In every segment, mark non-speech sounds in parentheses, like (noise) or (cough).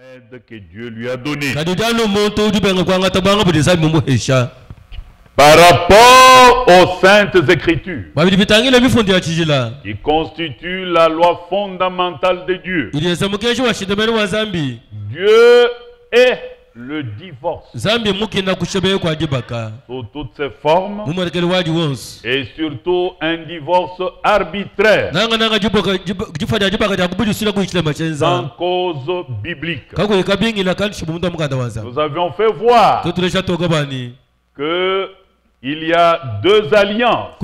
remède que Dieu lui a donné. Par rapport aux saintes écritures, chijila qui constituent la loi fondamentale de Dieu, Dieu est le divorce. Sous toutes ses formes. Et surtout un divorce arbitraire, sans cause biblique. Nous avions fait voir que il y a deux alliances.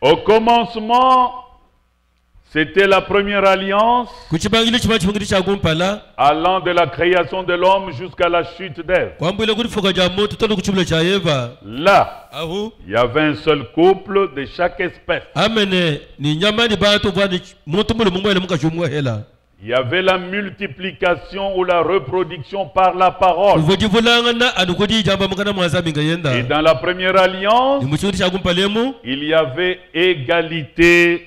Au commencement, c'était la première alliance allant de la création de l'homme jusqu'à la chute d'Ève. Là, il y avait un seul couple de chaque espèce. Il y avait la multiplication ou la reproduction par la parole. Et dans la première alliance, il y avait égalité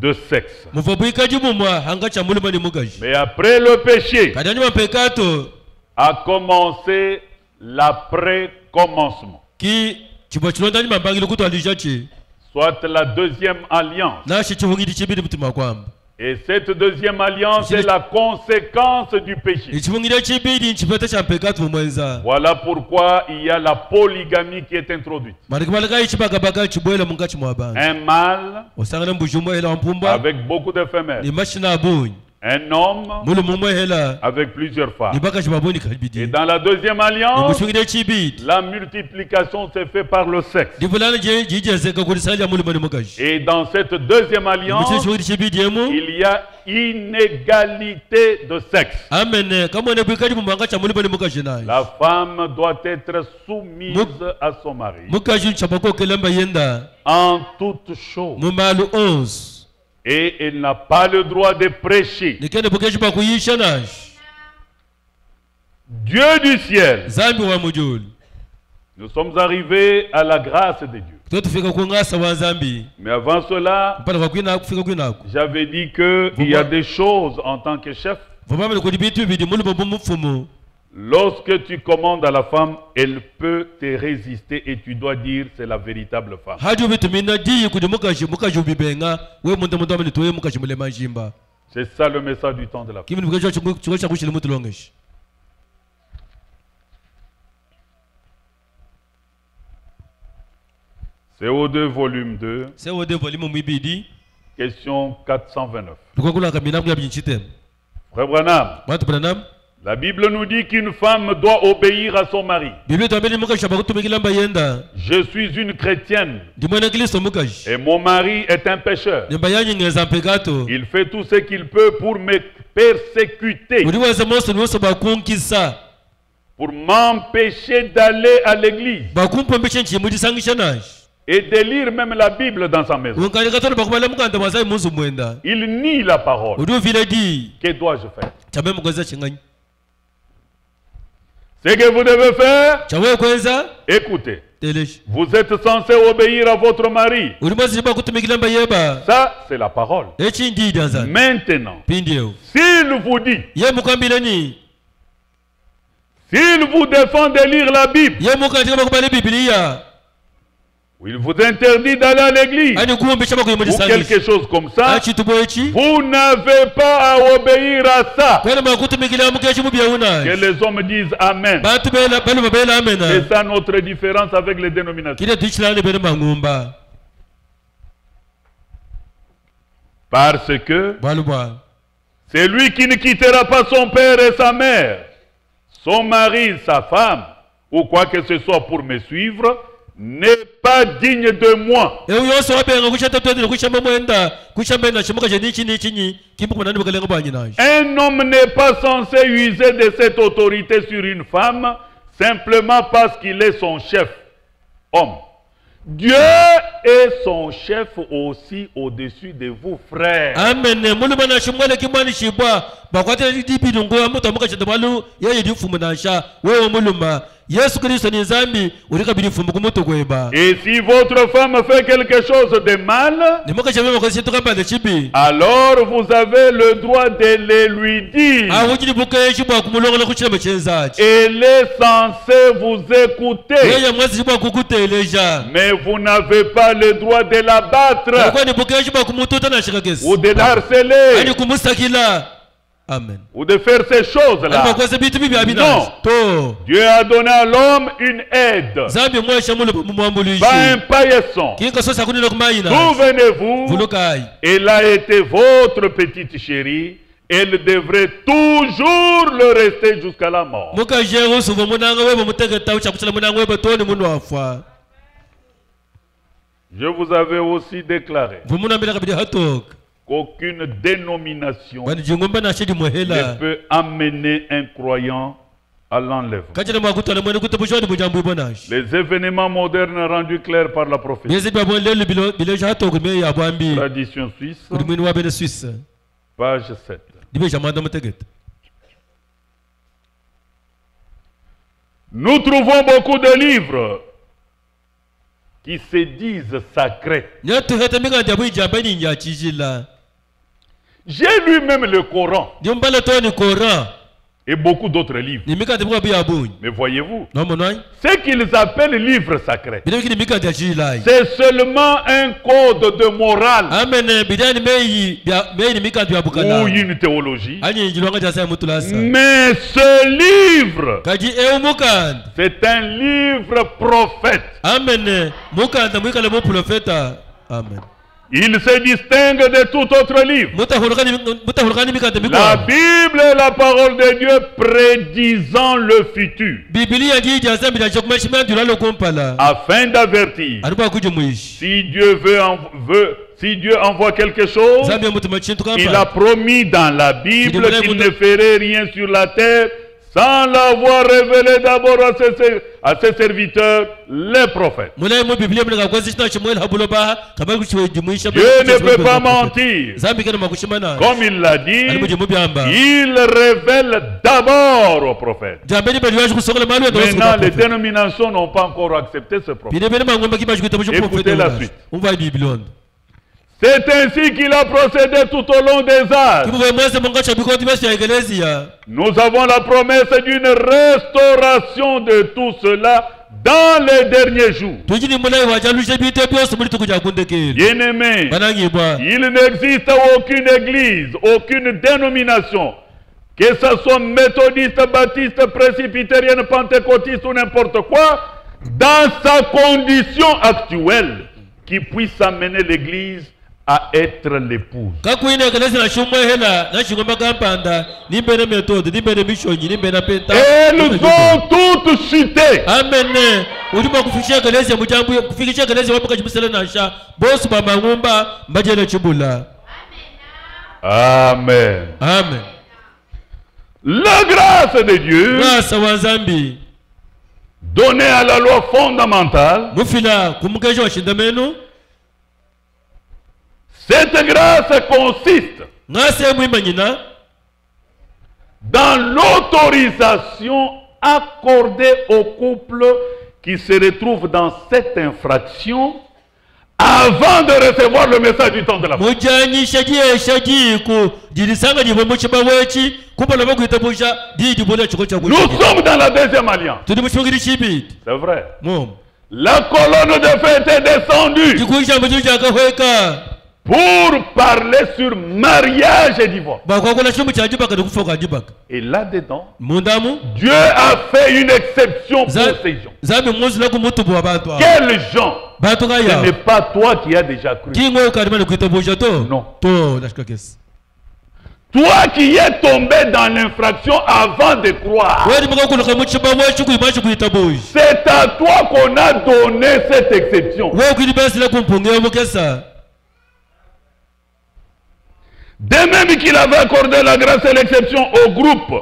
de sexe. Mais après le péché, a commencé l'après-commencement, soit la deuxième alliance. Et cette deuxième alliance est la conséquence du péché. Voilà pourquoi il y a la polygamie qui est introduite. Un mâle avec beaucoup de femelles. Un homme avec plusieurs femmes. Et dans la deuxième alliance, la multiplication s'est faite par le sexe. Et dans cette deuxième alliance, il y a inégalité de sexe. La femme doit être soumise à son mari. En toutes choses. Mumalu 11 Et elle n'a pas le droit de prêcher. Dieu du ciel. Nous sommes arrivés à la grâce de Dieu. Mais avant cela, j'avais dit qu'il y a des choses en tant que chef. Lorsque tu commandes à la femme, elle peut te résister et tu dois dire c'est la véritable femme. C'est ça le message du temps de la femme. kimini bukeshi chiko chakuchili mutu longeshi CO2 volume 2, sewode volume mwibidi question 429. tukwakulaka minamu ya byinchitema Frère Branham, la Bible nous dit qu'une femme doit obéir à son mari. Je suis une chrétienne. Et mon mari est un pécheur. Il fait tout ce qu'il peut pour me persécuter, pour m'empêcher d'aller à l'église. Et de lire même la Bible dans sa maison. Il nie la parole. Que dois-je faire? Ce que vous devez faire, écoutez. Vous êtes censé obéir à votre mari. yeba Ça, c'est la parole. anzani Maintenant, pindieo s'il vous dit, s'il vous défend de lire la Bible, ye mukatika bakubali bibiliya ou il vous interdit d'aller à l'église, ou quelque chose comme ça, vous n'avez pas à obéir à ça. Que les hommes disent Amen. baluma bela C'est ça notre différence avec les dénominations. Parce que bwalu c'est lui qui ne quittera pas son père et sa mère, son mari, sa femme, ou quoi que ce soit pour me suivre, n'est pas digne de moi. nashi Un homme n'est pas censé user de cette autorité sur une femme simplement parce qu'il est son chef. Homme. Dieu est son chef aussi au-dessus de vous, frères. amene Et si votre femme fait quelque chose de mal, alors vous avez le droit de le lui dire. chenzachi Elle est censée vous écouter. Mais vous n'avez pas le droit de la battre. Ou de la harceler amen. Ou de faire ces choses-là. Non. Dieu a donné à l'homme une aide, pas un Souvenez-vous, vulukai elle a été votre petite chérie. Elle devrait toujours le rester jusqu'à la mort. Je vous avais aussi déclaré qu'aucune dénomination ne peut amener un croyant à l'enlèvement. Les événements modernes rendus clairs par la prophétie. Tradition suisse, page 7. dibeja mwanda mutegeta Nous trouvons beaucoup de livres qui se disent sacrés. J'ai lu même le Coran et beaucoup d'autres livres. Mais voyez-vous, ce qu'ils appellent mikandi yachijilai c'est seulement un code de morale. Ou une théologie. Mais ce livre, mukandi c'est un livre prophète. profeta. Amen Il se distingue de tout autre livre. La Bible est la parole de Dieu prédisant le futur. Afin d'avertir. Si Dieu veut, en- veut- si Dieu envoie quelque chose, il a promis dans la Bible qu'il ne ferait rien sur la terre sans l'avoir révélé d'abord à ses, ser- à ses serviteurs, les prophètes. Dieu ne peut pas mentir. Comme il l'a dit, il révèle d'abord aux prophètes. Maintenant, les dénominations n'ont pas encore accepté ce prophète. Écoutez la suite. C'est ainsi qu'il a procédé tout au long des âges. Nous avons la promesse d'une restauration de tout cela dans les derniers jours. Bien-aimés, il n'existe aucune église, aucune dénomination, que ce soit méthodiste, baptiste, presbytérienne, pentecôtiste ou n'importe quoi, dans sa condition actuelle, qui puisse amener l'église à être l'épouse. penta. Elles ont toutes ulima kufikisha mujambu kufikisha nasha. Mbajele chibula. Amen. amen. La grâce de Dieu mwasa wa zambi donnée à la loi fondamentale, mufila shindamenu cette grâce consiste dans l'autorisation accordée aux couples qui se retrouvent dans cette infraction avant de recevoir le message du temps de la cha Nous sommes dans la deuxième alliance. C'est vrai. La colonne de feu était descendue pour parler sur mariage et divorce. jibaka Et là-dedans, Dieu a fait une exception pour ces gens. abo Quels gens bantu Ce n'est pas toi qui as déjà cru. Non. Toi qui es tombé dans l'infraction avant de croire. C'est à toi qu'on a donné cette exception. De même qu'il avait accordé la grâce et l'exception au groupe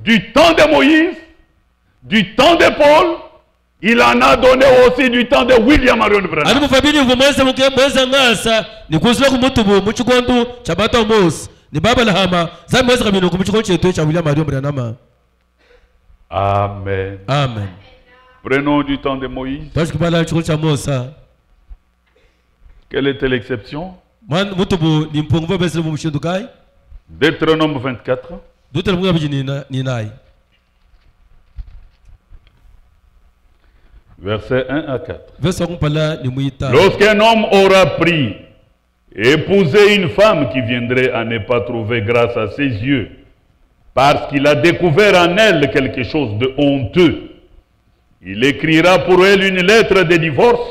du temps de Moïse, du temps de Paul, il en a donné aussi du temps de William Marion Branham. ng'asa kumutubu cha bata ni baba lahama kabino chetu cha William Mranama Amen. amen Prenons du temps de Moïse. cha Musa Quelle était l'exception? Deutéronome 24, dutera mu biji nina ninai versets 1 à 4. verse kumpala ni muita Lorsqu'un homme aura pris et épousé une femme qui viendrait à ne pas trouver grâce à ses yeux, parce qu'il a découvert en elle quelque chose de honteux, il écrira pour elle une lettre de divorce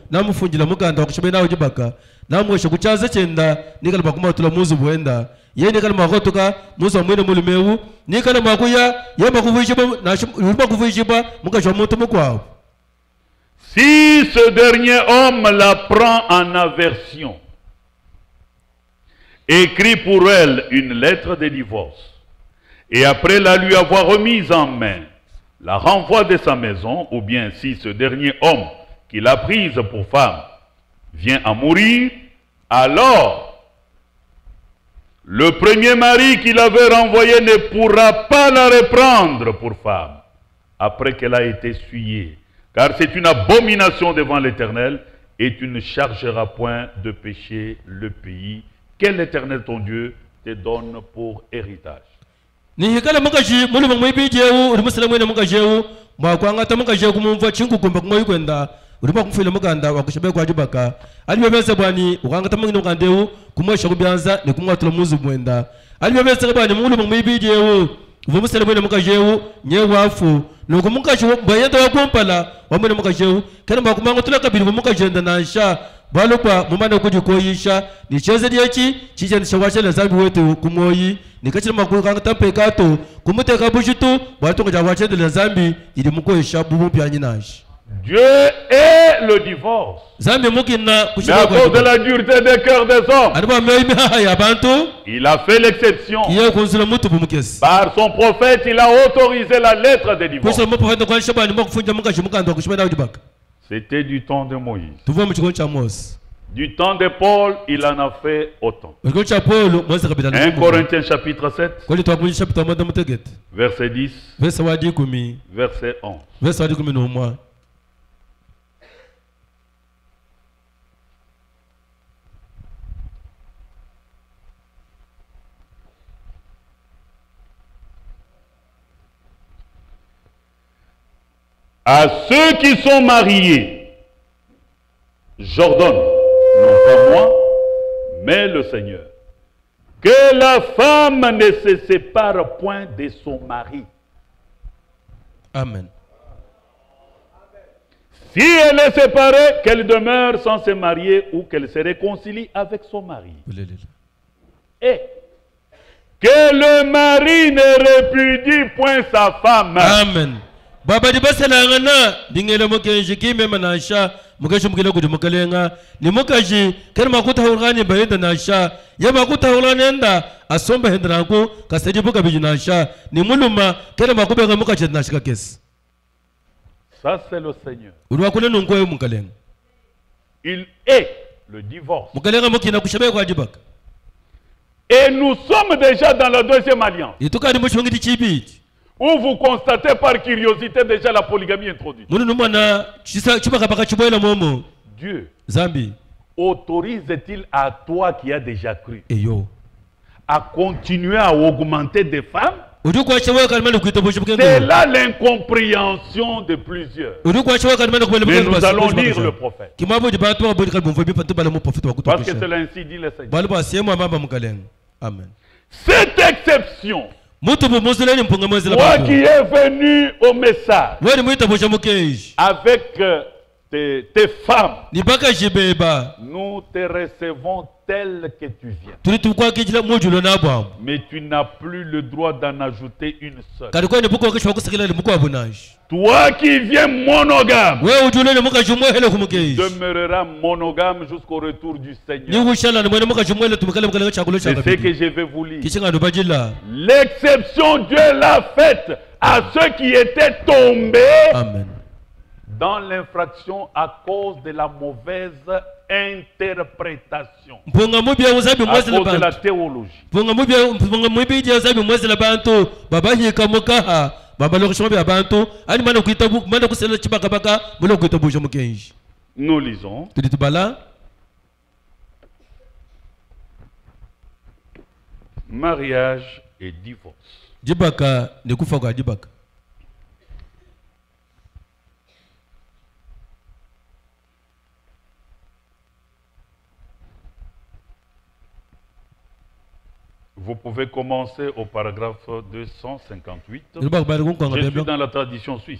bundu namufunjila mukanda wakushibe nawo jibaka namwesha kuchaza chenda nikala bakuma tula muzu bwenda. Ye nikala makotuka muzu amwene mulumewu nikala makuya ye makuvishiba na yulima kuvishiba mukaje wa muntu mukwawo Si ce dernier homme la prend en aversion, écrit pour elle une lettre de divorce, et après la lui avoir remise en main, la renvoie de sa maison, ou bien si ce dernier homme qui l'a prise pour femme vient à mourir, alors le premier mari qui l'avait renvoyée ne pourra pas la reprendre pour femme après qu'elle a été souillée. Car c'est une abomination devant l'Éternel et tu ne chargeras point de péché le pays que l'Éternel ton Dieu te donne pour héritage? ulipa kumfila muganda wakushabe kwa jubaka. Alibyo bese bwani ukangata mungine mukandeu kumwesha kubyanza ne kumwatula muzu mwenda. Alibyo bese bwani mulu mumwibijewo vumusele mwene mukajewu nyewafu nuku mukashi bayenda wakumpala wamwene mukajewu kene mwakumanga tula kabili vumukajenda nansha bwalukwa mumane kujikoyisha nicheze lyechi chichendesha wachele zambi wetu kumwoyi. Nikachile makukanga tampekato kumuteka bushitu bwatunga ja zambi ili mukoyesha bubumpyanyi nansha Dieu est le divorce. Mais à cause de la dureté des cœurs des hommes, il a fait l'exception. Par son prophète, il a autorisé la lettre de divorce. kusula muprofeta kwanisha bani mwakufunja mukashi mukanda wakushima nawo jibaka C'était du temps de Moïse. Du temps de Paul, il en a fait autant. mu chikono cha paulo mose kabila 1 Corinthiens chapitre 7, kweli twakunyisha pita mwanda mutegete verset 10, vese wadi kumi verset 11. À ceux qui sont mariés, j'ordonne, non pas moi, mais le Seigneur, que la femme ne se sépare point de son mari. amen Si elle est séparée, qu'elle demeure sans se marier ou qu'elle se réconcilie avec son mari. Et que le mari ne répudie point sa femme. amen baba di basalangana dingele mukenji kimema nasha mukeshi mukile kudi mukalenga ni mukaji kena makuta hurgani bayenda nasha ya makuta hurgani enda asomba henda naku kasedi buka biji nasha ni muluma kena makubenga mukaje nashika kesi. Ça, c'est le Seigneur. Il est le divorce. Et nous sommes déjà dans la deuxième alliance, où vous constatez par curiosité déjà la polygamie introduite. Dieu zambi. autorise-t-il à toi qui as déjà cru eyo à continuer à augmenter des femmes? C'est là l'incompréhension de plusieurs. Mais nous allons lire le prophète. Parce que c'est ainsi dit le Seigneur. Cette exception, batu qui es venu au message avec euh, tes, tes femmes, nous te recevons tel que tu viens. Mais tu n'as plus le droit d'en ajouter une seule. Toi qui viens monogame kumukeji demeureras monogame jusqu'au retour du Seigneur. C'est ce que je vais vous lire. L'exception, Dieu l'a faite à ceux qui étaient tombés amen dans l'infraction à cause de la mauvaise interprétation, à cause de la théologie. mpunga mubya mpunga mubya uzabi mwezi la bantu babahika mukaha babalokisha bya bantu ani mana kuita bu- mana kusela chibakabaka mulo kuita bujo mukenji Nous lisons. tuli tubala Mariage et divorce. jibaka ni kufa kwa jibaka Vous pouvez commencer au paragraphe 258. ilibaka bali kunkwanga Je suis dans la tradition suisse.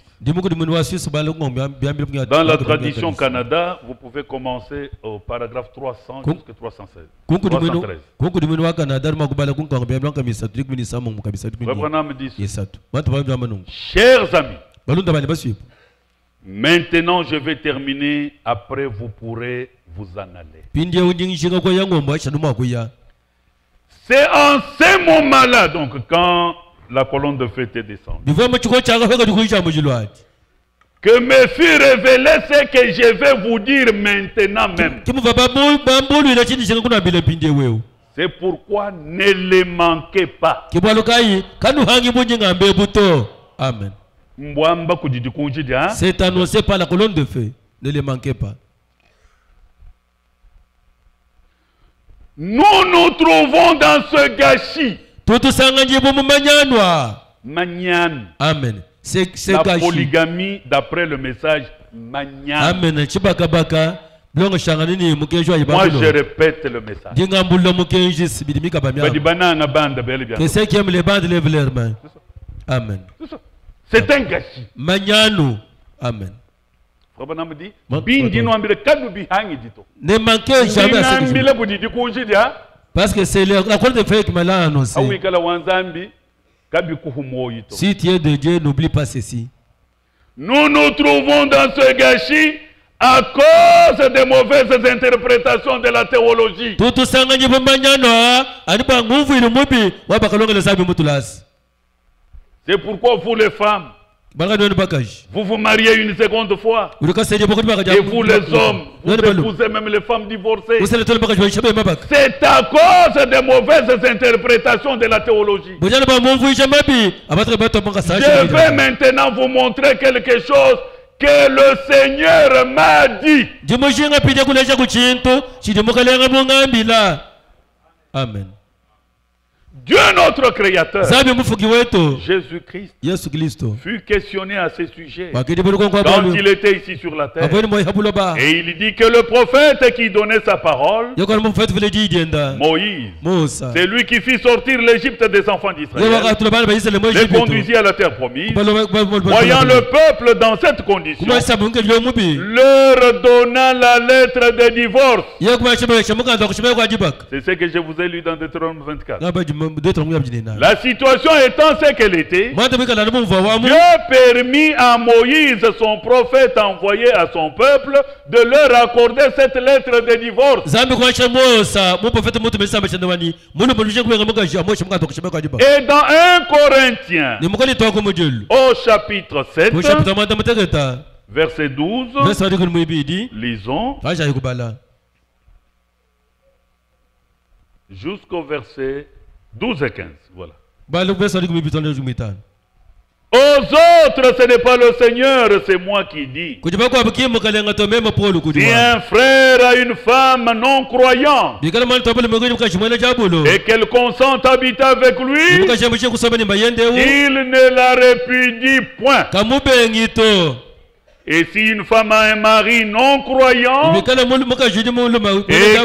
Dans la tradition Canada, vous pouvez commencer au paragraphe 300 Con- jusqu'à 316. kunku dimuni 313. kunku dimuni wa Canada ilibaka bali kunkwanga bya bya misatu lik mini samu mu kabisa Frère Branham dit ceci. yesatu bantu bali bya manungu Chers amis, maintenant je vais terminer. Après, vous pourrez vous en aller. C'est en ces moments-là, donc, quand la colonne de feu était descendue, que me fut révélé ce que je vais vous dire maintenant même. C'est pourquoi ne les manquez pas. amen. C'est annoncé par la colonne de feu. Ne les manquez pas Nous nous trouvons dans ce gâchis. amen. C'est La polygamie, d'après le message, amen. Moi, je répète le message. amen. C'est un gâchis. amen ne manquez jamais à ce? Parce que c'est la, colonne de feu qui me l'a annoncé. Si tu es de Dieu, n'oublie pas ceci. Nous nous trouvons dans ce gâchis à cause des mauvaises interprétations de la théologie. C'est pourquoi vous les femmes, vous vous mariez une seconde fois. Et vous les hommes, vous épousez même les femmes divorcées. C'est à cause des mauvaises interprétations de la théologie. Je vais maintenant vous montrer quelque chose que le Seigneur m'a dit. amen Dieu notre Créateur, Jésus-Christ, fut questionné à ce sujet quand il était ici sur la terre. Et il dit que le prophète qui donnait sa parole, Moïse, c'est lui qui fit sortir l'Égypte des enfants d'Israël, les conduisit à la terre promise, voyant le peuple dans cette condition, leur donnant la lettre de divorce. C'est ce que je vous ai lu dans Deutéronome 24. La situation étant ce qu'elle était, Dieu permit à Moïse, son prophète envoyé à son peuple, de leur accorder cette lettre de divorce. Et dans 1 Corinthiens, au chapitre 7, kushapita mwanda mutegeta verset 12, vesa wadikuni muibidi lisons. Jusqu'au verset 12 et 15. Voilà. Aux autres, ce n'est pas le Seigneur, c'est moi qui dis. Si un frère a une femme non croyante et qu'elle consente à habiter avec lui, il ne la répudie point. Et si une femme a un mari non croyant et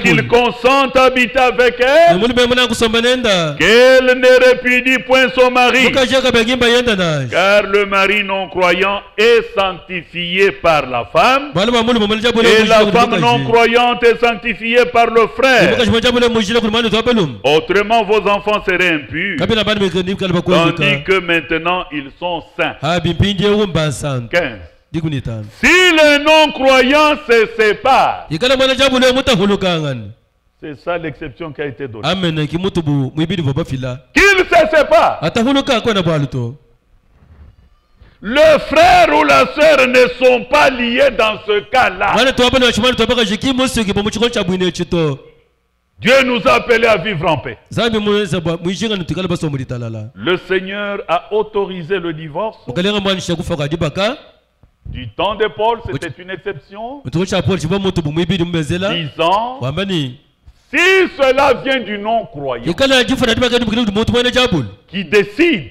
qu'il consent à habiter avec elle, nenda qu'elle ne répudie point son mari. naye Car le mari non croyant est sanctifié par la femme et la femme non croyante est sanctifiée par le frère. Autrement, vos enfants seraient impurs, tandis que maintenant ils sont saints. ha bimpinje umba nsanu 15. Si les non-croyants se séparent, c'est ça l'exception qui a été donnée. bafila Qu'ils se séparent. Le frère ou la sœur ne sont pas liés dans ce cas-là. Dieu nous a appelés à vivre en paix. Le Seigneur a autorisé le divorce. Du temps de Paul, c'était une exception. Disant, si cela vient du non-croyant qui décide,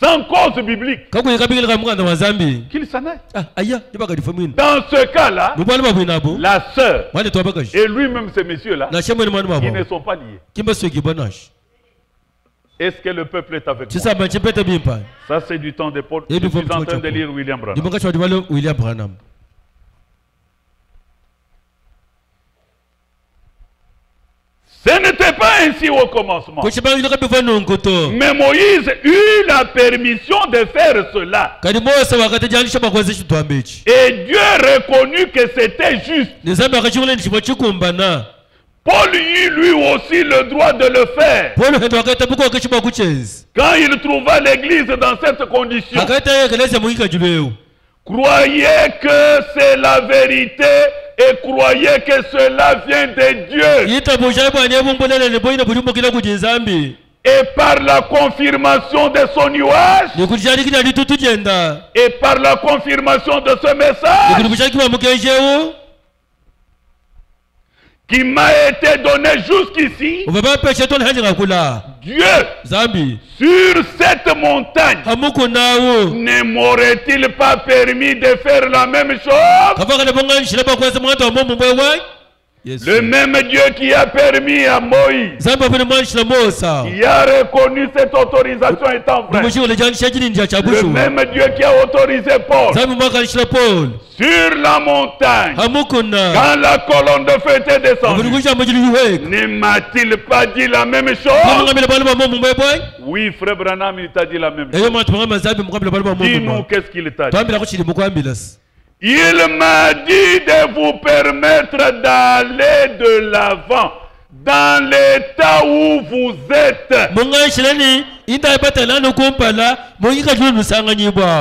sans cause biblique, qu'il s'en aille. ah Dans ce cas-là, la sœur et lui-même, ces messieurs-là, qui ne sont pas liés. Est-ce que le peuple est avec moi? Ça, c'est du temps de Paul. Je suis en train de lire William Branham. william Ce n'était pas ainsi au commencement. Mais Moïse eut la permission de faire cela. Et Dieu reconnut que c'était juste. Paul eut lui aussi le droit de le faire. Quand il trouva l'église dans cette condition, croyez que c'est la vérité et croyez que cela vient de Dieu. Et par la confirmation de son nuage et par la confirmation de ce message qui m'a été donné jusqu'ici, Dieu zambi. sur cette montagne hamukunawo ne m'aurait-il pas permis de faire la même chose? Le même Dieu qui a permis à Moïse, qui a reconnu cette autorisation étant cha le même Dieu qui a autorisé Paul sur la montagne, quand la colonne de feu était descendue, ne m'a-t-il pas dit la même chose Oui, frère Branham, il t'a dit la même chose. Dis-nous qu'est-ce qu'il t'a dit. Il m'a dit de vous permettre d'aller de l'avant dans l'état où vous êtes.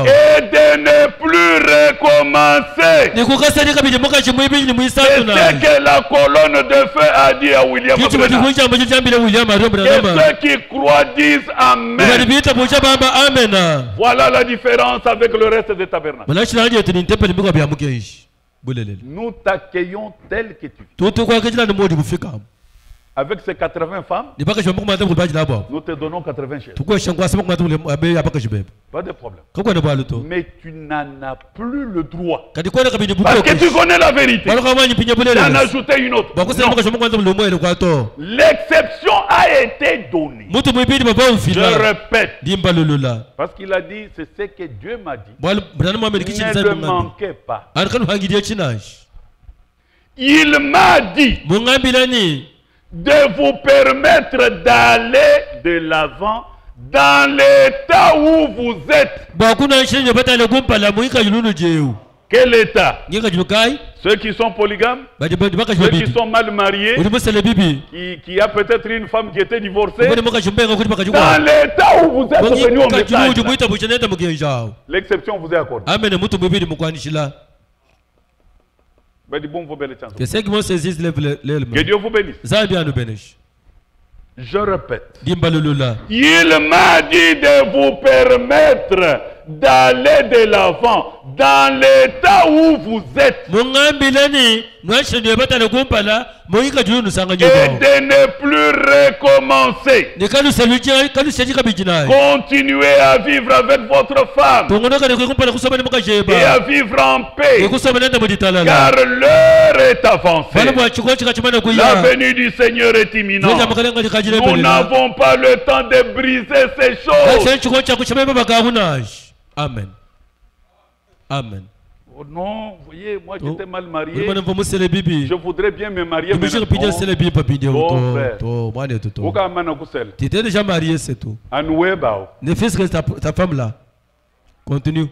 Et de ne plus recommencer. C'est ce que la colonne de feu a dit à William Et ceux qui croient disent Amen. Voilà la différence avec le reste des tabernacles. Nous t'accueillons tel que tu es. Avec ces 80 femmes, nous te donnons 80 chefs. tukweshankwasa mukumata buli abe apakashibebe Pas de problème. Mais tu n'en as plus le droit. Parce que tu connais la vérité. balokamañi pinye Tu en bulelele ajouté une autre. L'exception a été donnée. Je répète. Parce qu'il a dit, c'est ce que Dieu m'a dit. amene Ne le manquez pas. Il m'a dit de vous permettre d'aller de l'avant dans l'état où vous êtes. Quel état? Ceux qui sont polygames, bakashiba ceux qui sont mal mariés, qui, qui a peut-être une femme qui était divorcée, dans l'état où vous êtes venu au message. L'exception vous est accordée. Dis bon, vous belle chance. keseki mosezis Que Dieu vous bénisse. zambi anu beneshi Je répète. Il m'a dit de vous permettre d'aller de l'avant dans l'état où vous êtes. Et de ne plus recommencer. Continuez à vivre avec votre femme. Et à vivre en paix, car l'heure est avancée. La venue du Seigneur est imminente. Nous n'avons pas le temps de briser ces choses. chamema bakahunaji amen. Amen Oh non, vous voyez, moi j'étais mal marié. Je voudrais bien me marier. tu t'es déjà marié c'est tout ne fils que ta, ta femme là continue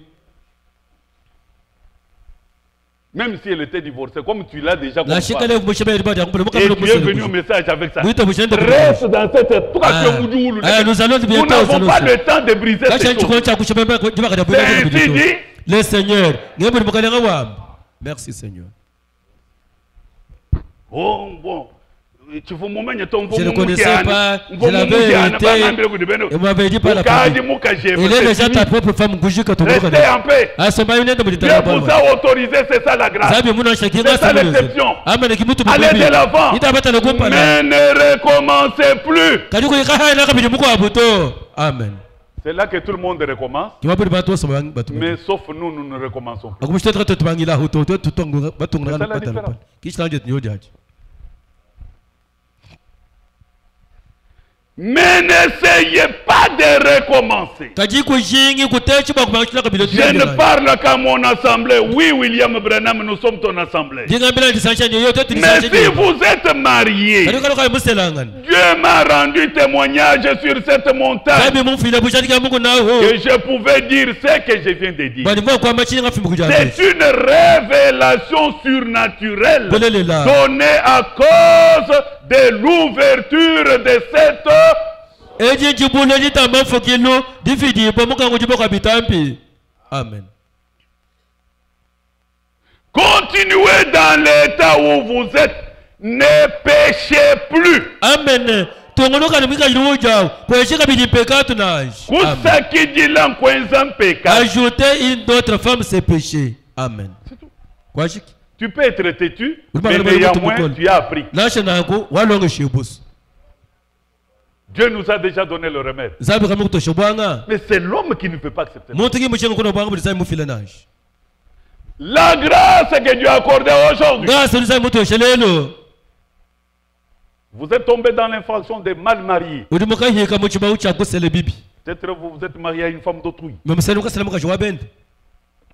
Même si elle était divorcée, comme tu l'as déjà compris. Et tu es venu au message avec ça. Reste dans cette. Toi, Moudioulou. Ah, nous allons Nous bientôt n'avons nous pas le temps de briser ces choses. C'est ainsi dit. Le seigneur. Merci seigneur. Oh, bon. Je ne connaissais pas, je l'avais été, et m'avait dit par la mukajema Elle est déjà ta propre femme restez en paix. Yunenda Dieu vous a autorisé c'est ça la grâce. C'est ça l'exception. kimutu allez de l'avant. Mais ne recommencez plus. Amen c'est là que tout le monde recommence. Mais sauf nous nous ne recommençons pas C'est ça la différence. Mais n'essayez pas de recommencer. Je ne parle qu'à mon assemblée. Oui William Branham nous sommes ton assemblée. Mais si vous êtes muselangani Dieu m'a rendu témoignage sur cette montagne. Naho que je pouvais dire ce que je viens de dire. C'est une révélation surnaturelle. Donnée à cause de l'ouverture de cette difidipo mukangu amen. Continuez dans l'état où vous êtes. Ne péchez plus. amen. Tongolokani mwikajili ujawo kweshika bidi pekatu naji kusakidila nkwenza mpeka. Ajouter une autre femme c'est péché amen kwashiki tu peux être têtu mais néanmoins tu as appris. Walonge Dieu nous a déjà donné le remède. Mais c'est l'homme qui ne peut pas accepter. La grâce que Dieu a accordée aujourd'hui. Vous êtes tombé dans l'infraction des mal mariés. Peut-être vous vous êtes marié à une femme d'autrui.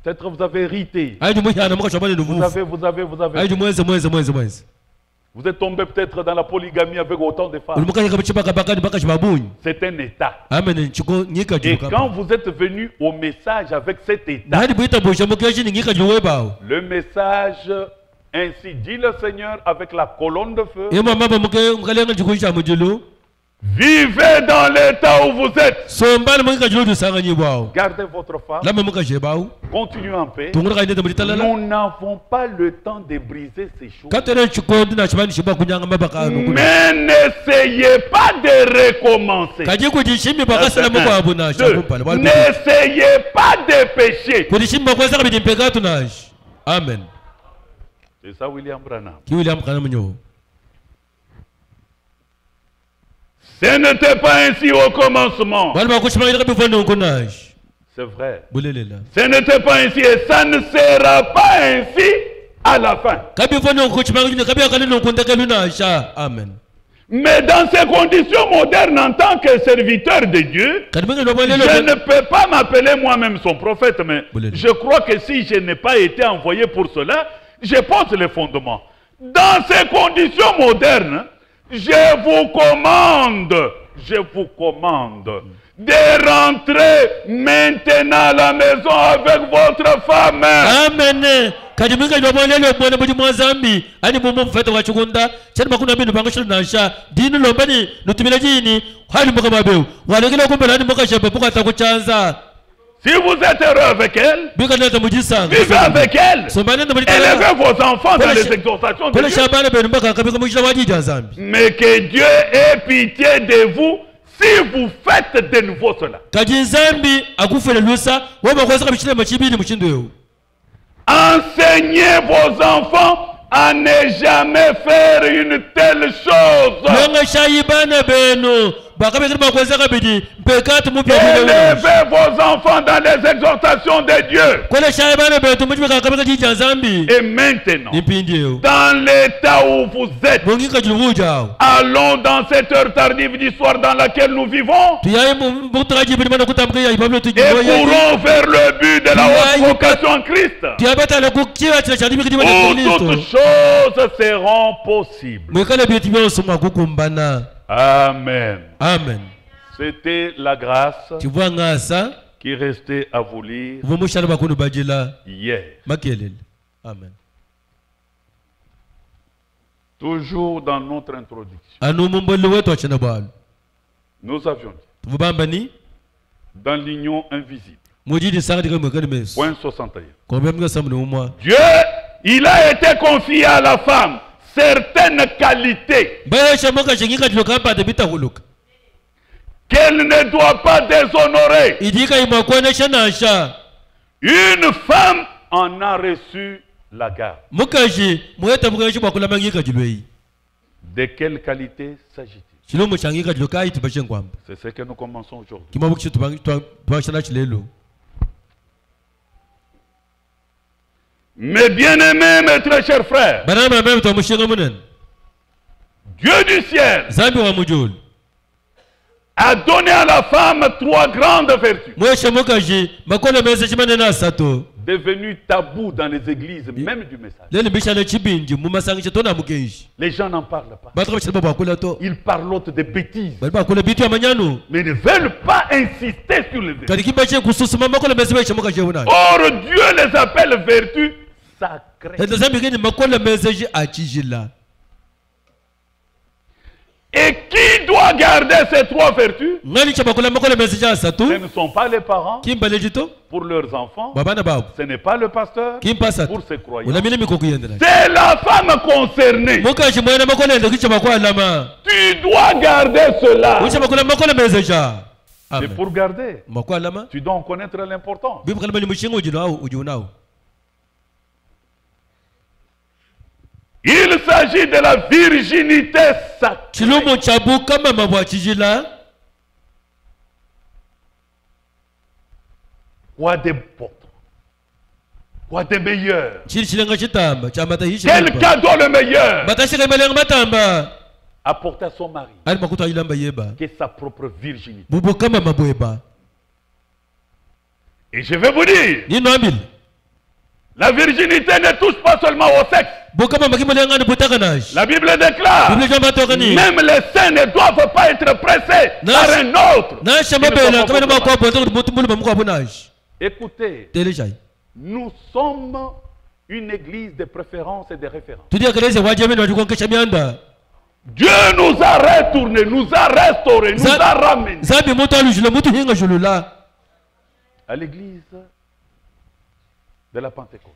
Peut-être vous avez hérité. Vous avez vous avez vous avez vous êtes tombé peut-être dans la polygamie avec autant de femmes. C'est un état. Et quand vous êtes venu au message avec cet état Le message, ainsi dit le Seigneur avec la colonne de feu. Vivez dans l'état où vous êtes. Gardez votre femme. Continuez en paix. Nous n'avons pas le temps de briser ces choses. Mais n'essayez pas de recommencer. N'essayez pas de pécher. amen C'est ça William Branham. Ce n'était pas ainsi au commencement. C'est vrai. Ce n'était pas ainsi et ça ne sera pas ainsi à la fin. nasha amen Mais dans ces conditions modernes, en tant que serviteur de Dieu, je ne peux pas m'appeler moi-même son prophète, mais je crois que si je n'ai pas été envoyé pour cela, je pose les fondements. Dans ces conditions modernes, je vous commande, je vous commande de rentrer maintenant à la maison avec votre femme. amen Si vous êtes heureux avec elle, vivez avec elle. Élevez vos enfants dans les exhortations de Dieu. Mais que Dieu ait pitié de vous si vous faites de nouveau cela. Enseignez vos enfants à ne jamais faire une telle chose. Élevez vos enfants dans les exhortations de Dieu. Et maintenant, dans l'état où vous êtes, allons dans cette heure tardive du soir dans laquelle nous vivons. Et courons vers le but de la haute vocation en Christ. Où toutes choses seront possibles. Amen. amen. C'était la grâce ng'asa qui restait à vous lire hier. makelele. Amen. Toujours dans notre introduction, bwalo nous avions dit dans l'union invisible. Point 61. kombea mga samuni umwa Dieu, il a été confié à la femme certaines qualités. Bitahuluka qu'elle ne doit pas déshonorer. nasha Une femme en a reçu la garde. chilwei De quelle qualité s'agit-il? C'est ce que nous commençons aujourd'hui. Mes bien-aimés, mes très chers frères, Dieu du ciel a donné à la femme trois grandes vertus, devenues tabous dans les églises, même du message. Les gens n'en parlent pas. Ils parlent de bêtises, manyanu mais ne veulent pas insister sur les vertus. Or, Dieu les appelle vertus sacrées. Et qui doit garder ces trois vertus Ce ne sont pas les parents. Pour leurs enfants, ce n'est pas le pasteur. Pour ses croyants. C'est la femme concernée. Tu dois garder cela. amen. pour garder, tu dois en connaître l'importance. Il s'agit de la virginité sacrée. Quoi d'important Quoi de meilleur Quel cadeau le meilleur. Apporter à son mari. Que sa propre virginité. Et je vais vous dire, la virginité ne touche pas seulement au sexe. La Bible déclare, même les saints ne doivent pas être pressés par un autre. Écoutez, nous sommes une église de préférence et de référence. Dieu nous a retourné, nous a restauré, nous a ramené zambi mutu alujula mutu hinga julula. À l'église de la Pentecôte.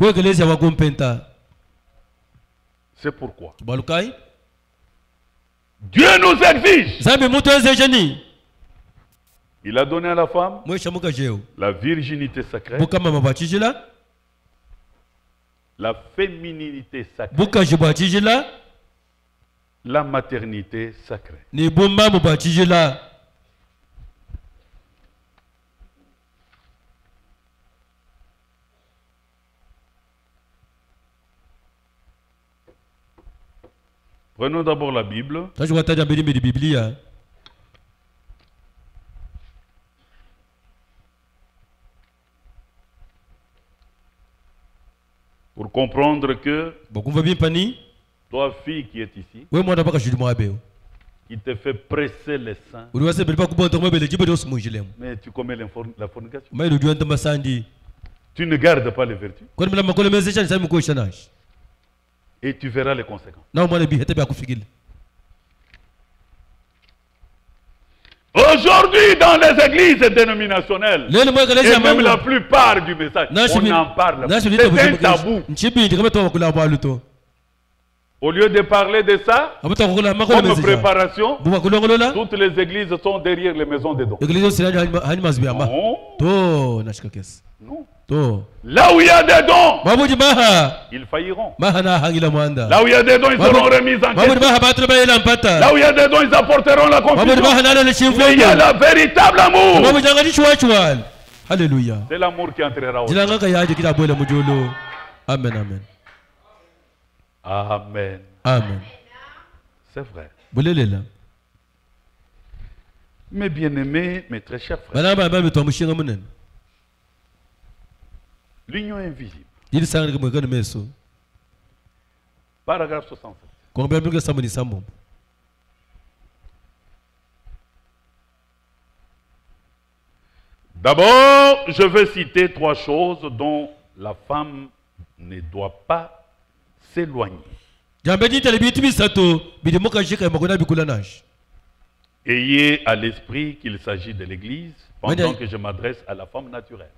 C'est pourquoi balukai Dieu nous exige. Il a donné à la femme la virginité sacrée, la féminité sacrée, la maternité sacrée. Prenons d'abord la Bible. biblia pour comprendre que toi, fille qui est ici, paka juli mwabeo qui te fait presser les seins, lyosi mujilemu mais tu commets la fornication. Tu ne gardes pas les vertus et tu verras les conséquences. Aujourd'hui, dans les églises dénominationnelles, et même la plupart du message, on n'en parle. C'est un tabou. Au lieu de parler de ça, comme préparation, toutes les églises sont derrière les maisons des dons. Non, Là où il y a des dons, ils failliront. Là où il y a des dons, ils seront remis en question. Là où il y a des dons, ils apporteront la confusion. Mais il y a le véritable amour. C'est l'amour qui entrera au amen amen Amen. amen C'est vrai. Mes bien-aimés, mes très chers frères, bana ba ba bitwa mushinga munene l'union invisible, paragraphe 67. kwangba mbinga sambo ni sambo D'abord, je vais citer trois choses dont la femme ne doit pas s'éloigner. Ayez à l'esprit qu'il s'agit de l'Église pendant que je m'adresse à la femme naturelle.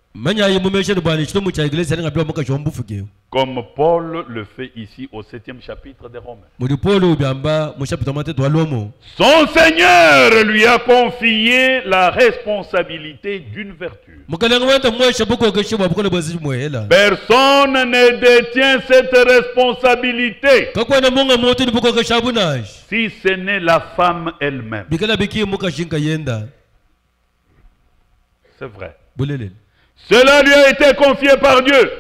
Comme Paul le fait ici au septième chapitre des Romains. Son Seigneur lui a confié la responsabilité d'une vertu. Personne ne détient cette responsabilité si ce n'est la femme elle-même. C'est vrai. Cela lui a été confié par Dieu.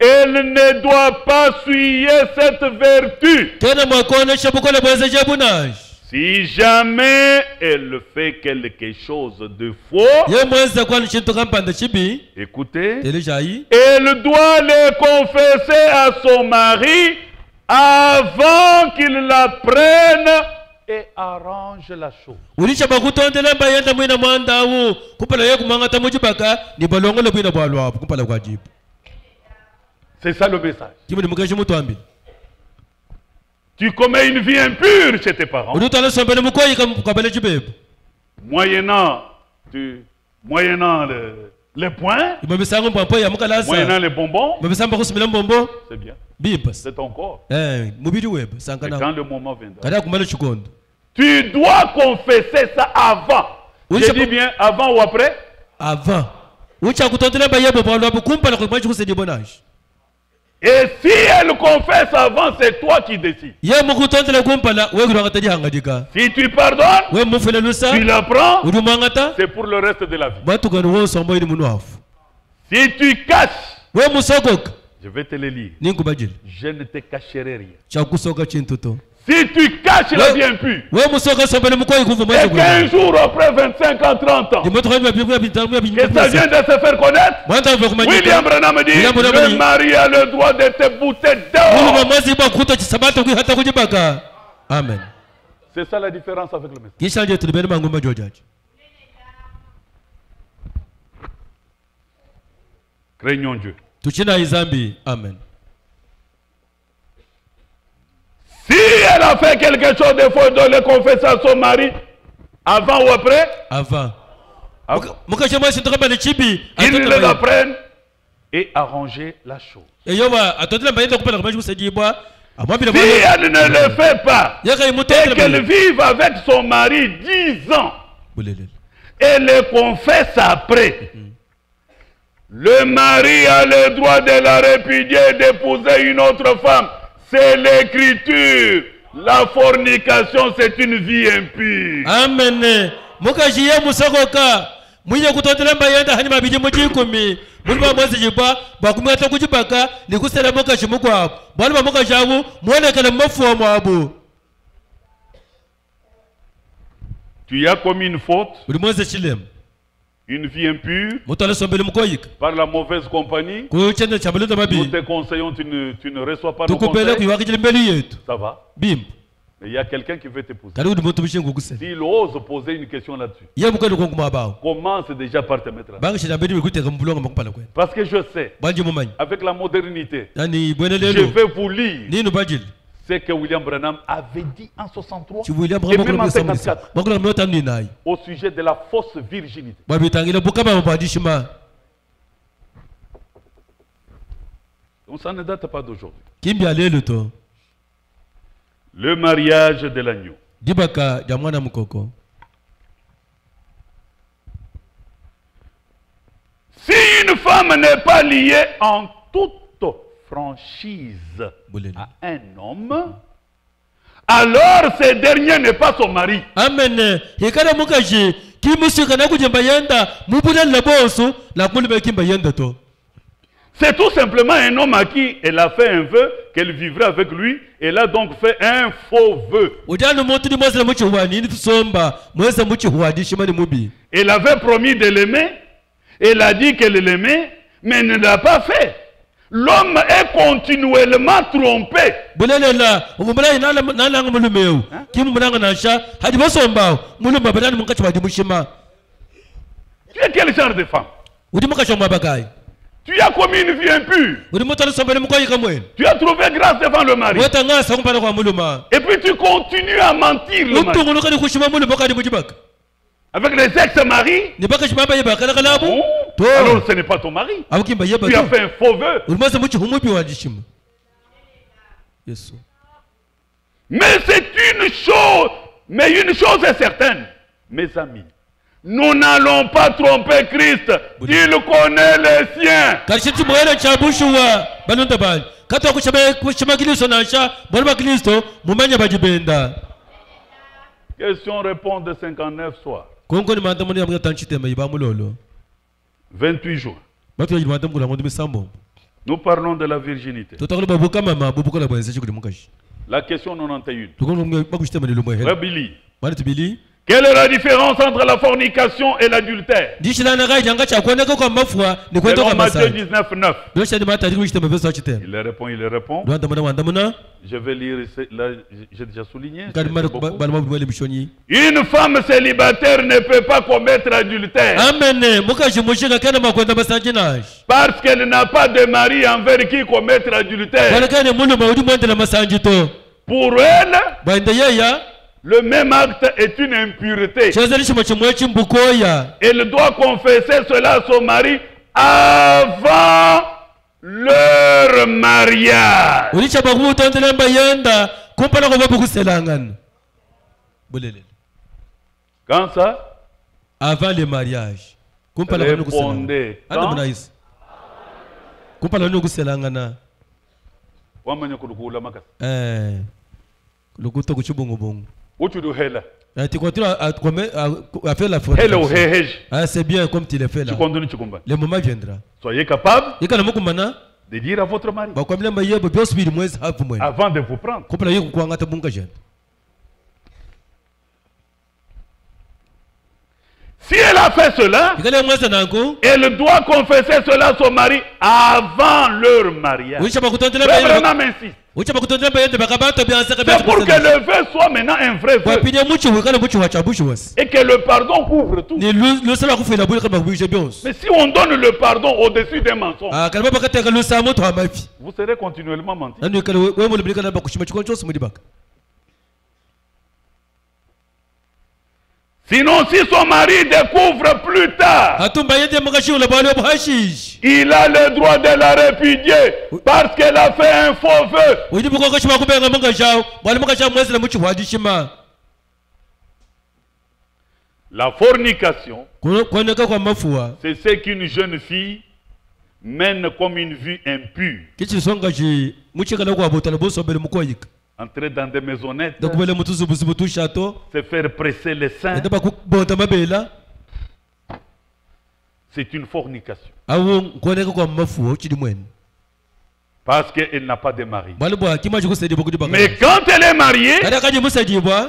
Elle ne doit pas suyer cette vertu. Si jamais elle fait quelque chose de faux, écoutez, elle doit le confesser à son mari avant qu'il la prenne et arrange la chose. C'est ça le message. Tu commets une vie impure chez tes parents, moyennant, tu, moyennant le- les points, moyennant les bonbons, c'est bien. C'est ton corps. eh Et quand le moment viendra, tu dois confesser ça avant. Je dis bien avant ou après? avant Et si elle confesse avant, c'est toi qui décides. Si tu pardonnes, tu la prends, c'est pour le reste de la vie. Si tu caches, je vais te le lire. Je ne te cacherai rien. Si tu caches la vie impure, et qu'un jour après 25 ans, 30 ans, que ça vient de se faire connaître, William Branham dit le mari a le droit de te bouter dehors. amen. C'est ça la différence avec le message. Craignons Dieu. amen Si elle a fait quelque chose de faux, elle doit le confesser à son mari avant ou après? avant Avant. le prenne et arranger la chose. Si elle ne le fait pas et qu'elle vive avec son mari 10 ans bulelele et le confesse après, le mari a le droit de la répudier et d'épouser une autre femme. C'est l'écriture. La fornication, c'est une vie impure. amen mukashi ye musokoka mwiye kutondela mbayenda hani mabidi mujikumi mulima mwezi jibwa bakumi hata kujibaka nikusela mukashi mukwapo bwana ba mukashi abu muonekele mmafuomo abu Tu as commis une faute, buli mwezi chilemu une vie impure, par la mauvaise compagnie. Nous te conseillons, tu ne, tu ne reçois pas nos conseils. Ça va? bimba Mais il y a quelqu'un qui veut t'épouser. S'il ose poser une question là-dessus, commence déjà par te mettre là. Parce que je sais, avec la modernité, je vais vous lire ce que William Branham avait dit en 63 chiwilya et même en 54 makula mnota mninayi au sujet de la fausse virginité. Donc ça ne date pas d'aujourd'hui. Le mariage de l'agneau. Si une femme n'est pas liée en toute franchise à un homme, alors ce dernier n'est pas son mari. amen C'est tout simplement un homme à qui elle a fait un vœu qu'elle vivrait avec lui. Elle a donc fait un faux vœu. Elle avait promis de l'aimer. Elle a dit qu'elle l'aimait, mais elle ne l'a pas fait. L'homme est continuellement trompé. mushima Tu es quel genre de femme? Tu as commis une vie impure. Tu as trouvé grâce devant le mari. Et puis tu continues à mentir le mari. Avec les ex-maris? Oh, Alors ce n'est pas ton mari. abukimba yeba Tu as fait un faux vœu. Mais c'est une chose, mais une chose est certaine, mes amis. Nous n'allons pas tromper Christ. Il connaît les siens. Question réponse de 59 soirs. 28 jours. Nous parlons de la virginité. La question 91. tukono Quelle est la différence entre la fornication et l'adultère Selon kwa Matthieu masai 19, 9. dosha ni mata ari kushitema verse chitema Il répond, il répond. Je vais lire, j'ai déjà souligné. Une femme célibataire ne peut pas commettre adultère parce qu'elle n'a pas de mari envers qui commettre adultère. Pour elle, le même acte est une impureté. Elle doit confesser cela à son mari avant leur mariage. Quand ça? Avant le mariage. Répondez. Quand? munaisi kumpala no kuselangana wamanya kulukula makasi. eh kuchibungubungu Eh, tu continues à, faire la faute. Ah, c'est bien comme tu le fais là. Chikondoni chikumba. Le moment viendra. Soyez capable de dire à votre mari hafu mwene. avant de vous prendre. Si elle a fait cela, elle doit confesser cela à son mari avant leur mariage. ulisha bakutondela Frère bayenda. C'est pour que le vœu soit maintenant un vrai vœu. Et que le pardon couvre tout. Mais si on donne le pardon au-dessus Ah to amafi. vous serez continuellement menti. Sinon, si son mari découvre plus tard, il a le droit de la répudier parce qu'elle a fait un faux vœu. La fornication, c'est ce qu'une jeune fille mène comme une vie impure. Entrer dans des maisonnettes, se faire presser les seins, mabela c'est une fornication. uchili mwene Parce qu'elle n'a pas de mari. baka Mais quand elle est mariée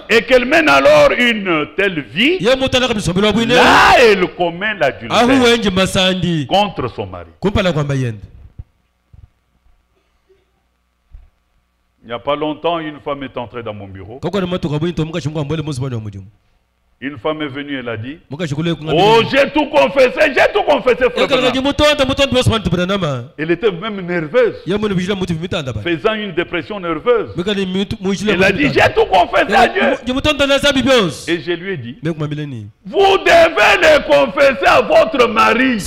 et qu'elle mène alors une telle vie, là elle commet l'adultère masandi contre son mari. Il n'y a pas longtemps, une femme est entrée dans mon bureau. Une femme est venue, elle a dit Oh, j'ai tout confessé, j'ai tout confessé, frère. tubranama Elle était même nerveuse, faisant une dépression nerveuse. Elle a dit J'ai tout confessé à Dieu. Et je lui ai dit Vous devez le confesser à votre mari.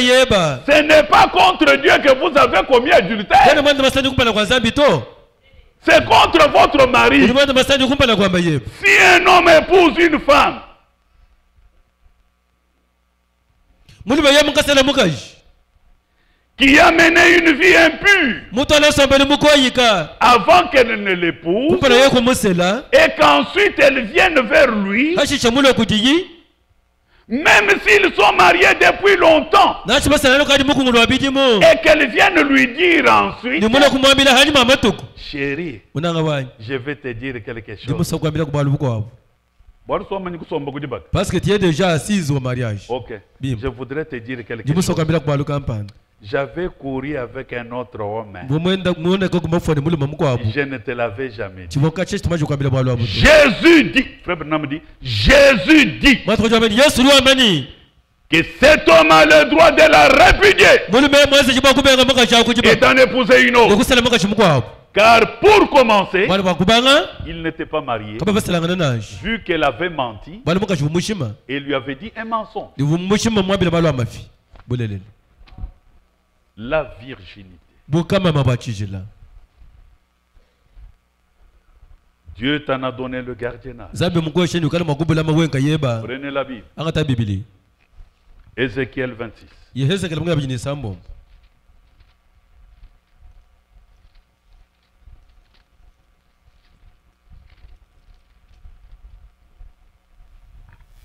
yeba Ce n'est pas contre Dieu que vous avez commis adultère, c'est contre votre mari. Si un homme épouse une femme qui a mené une vie impure avant qu'elle ne l'épouse et qu'ensuite elle vienne vers lui, kudiyi même s'ils sont mariés depuis longtemps, et qu'elle vienne lui dire ensuite, chérie, je vais te dire quelque chose. parce que tu es déjà assise au mariage Ok. Bim. Je voudrais te dire quelque chose. J'avais couru avec un autre homme. Je ne te l'avais jamais dit. Jésus dit, frère Branham dit, Jésus dit que cet homme a le droit de la répudier et d'en épouser une autre. Car pour commencer, bwakubanga il n'était pas marié. Vu qu'elle avait menti, et lui avait dit un mensonge. La virginité. Dieu t'en a donné le gardiennage. Prenez la Bible. Ézéchiel 26. yehezekele munga bijinisa mbombo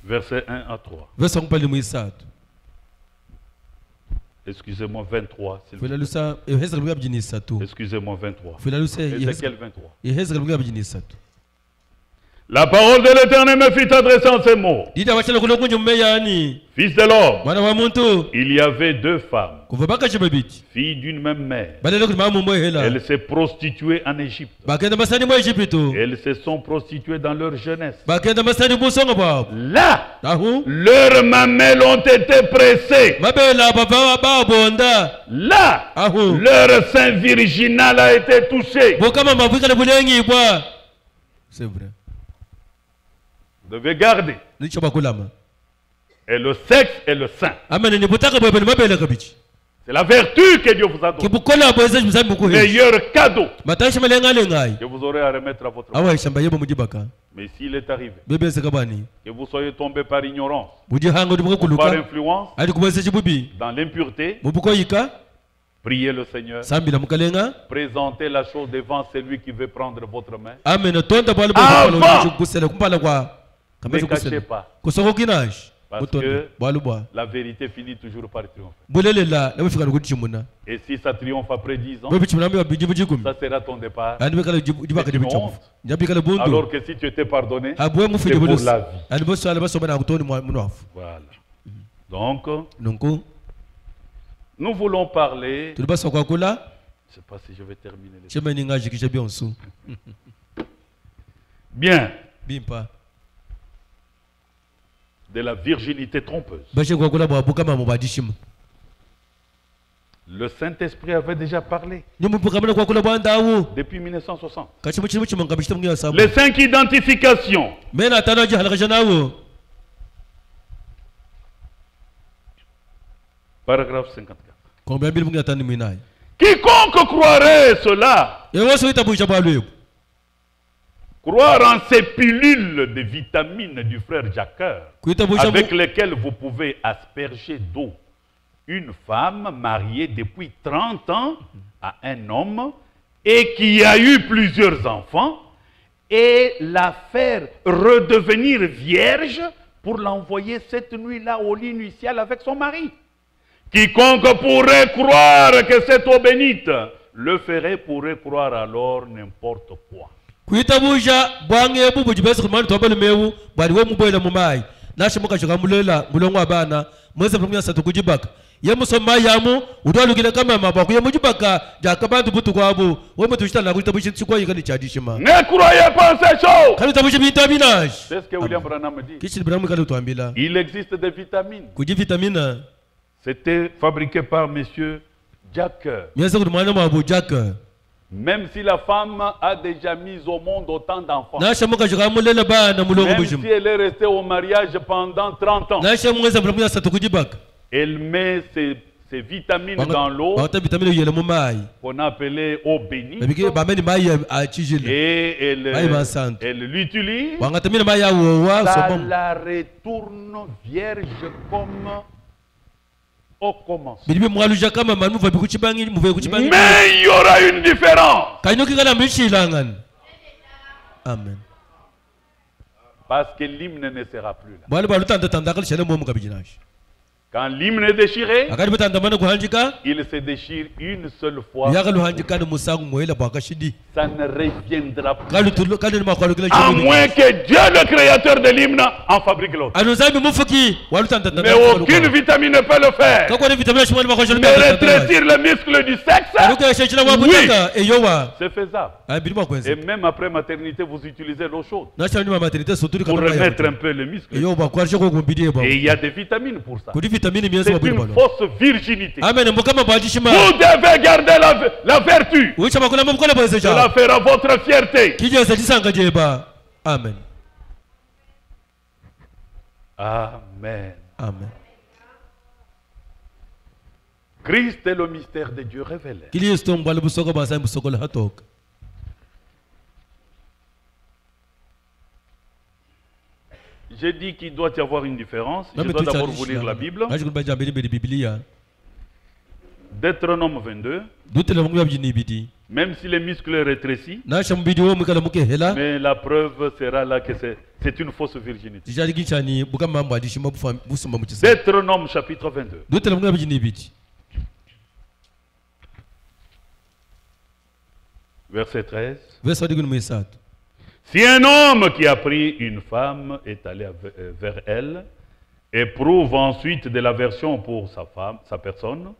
Versets 1 à 3. Excusez-moi, 23. fela lusa Ézéchiel 23. La parole de l'Éternel me fit adresser en ces mots. Fils de l'homme, il y avait deux femmes, filles d'une même mère. Elles se prostituaient en Égypte. Egypto Elles se sont prostituées dans leur jeunesse. bwabo Là, ahu leurs mamelles ont été pressées. Là, ahu leur sein virginal a été touché. c'est vrai Vous devez garder. Et le sexe et le sein. kabichi C'est la vertu que Dieu vous a donnée. Meilleur cadeau. Que vous aurez à remettre à votre mujibaka Mais s'il est arrivé que vous soyez tombé par ignorance, par influence, dans l'impureté, priez le Seigneur. Présentez la chose devant celui qui veut prendre votre main. Avant. Ne cachez pas. Parce que- La vérité finit toujours par triompher. Et si ça triomphe après 10 ans, ça sera ton départ. une honte. Alors que si tu étais pardonné, abwe c'est pour la vie. munafu Voilà. Donc, nous voulons parler. Je ne sais pas si je vais terminer. les- byonsu Bien. (laughs) De la virginité trompeuse. Le Saint-Esprit avait déjà parlé. Depuis 1960. kachimu chilimu chimanga bishita mungi yasabu Les cinq identifications. Paragraphe 54. kwambia mbili mungi atano mwinayi Quiconque croirait cela, croire en ces pilules de vitamines du frère Jacques, kuitabwisha avec lesquelles vous pouvez asperger d'eau une femme mariée depuis 30 ans à un homme et qui a eu plusieurs enfants et la faire redevenir vierge pour l'envoyer cette nuit-là au lit nuptial avec son mari. Quiconque pourrait croire que cette eau bénite le ferait pourrait croire alors n'importe quoi. Kuitabusha bwangebu bujibese kumani twabele mewu bwaliwe mubwela mumayi. Nashe mukashoka mulela mulongo abana mweze mulungu yasatu kujibaka. Ye musoma yamu utwalukile kamama bwakuye mujibaka jaka bantu butu kwabo we mutushitala kuitabusha tsikwayika ni chadishima Ne croyez pas en ces choses. kali utabusha bintu abinashi C'est ce que William Branham dit. kali Il existe des vitamines. kuji vitamina? C'était fabriqué par monsieur Jack. myese kuti mwana mwabu jaka Même si la femme a déjà mis au monde autant d'enfants. Même si elle est restée au mariage pendant 30 ans. Elle met ses, ses vitamines dans l'eau qu'on a appelée eau bénite. Et elle, elle l'utilise. Ça sobomu la retourne vierge comme muve kuchibangi Mais il y aura une différence. amen. Parce que l'hymne ne sera plus là. Quand l'hymne est déchiré, kuhanjika il se déchire une seule fois. Ça ne reviendra plus. À moins que Dieu, le créateur de l'hymne, en fabrique l'autre. tanda Mais aucune vitamine ne peut le faire. Mais rétrécir le muscle du sexe, wabutanga eyowa c'est faisable. makwenza Et même après maternité, vous utilisez l'eau chaude pour remettre un peu le muscle. Et il y a des vitamines pour ça. C'est une fausse virginité. Vous devez garder la, la vertu. Cha fera votre fierté. amen Amen. amen Christ est le mystère de Dieu révélé. hatoka J'ai dit qu'il doit y avoir une différence. Je dois d'abord vous lire la Bible. Deutéronome 22. dutela mungu yabjini bidi Même si les muscles rétrécissent, mais la preuve sera là que c'est- une fausse virginité. Deutéronome chapitre 22. dutela mungu yabjini bidi Verset 13. verse wadiguni mwisatu Si un homme qui a pris une femme est allé euh, vers elle, éprouve ensuite de l'aversion pour sa femme, sa personne,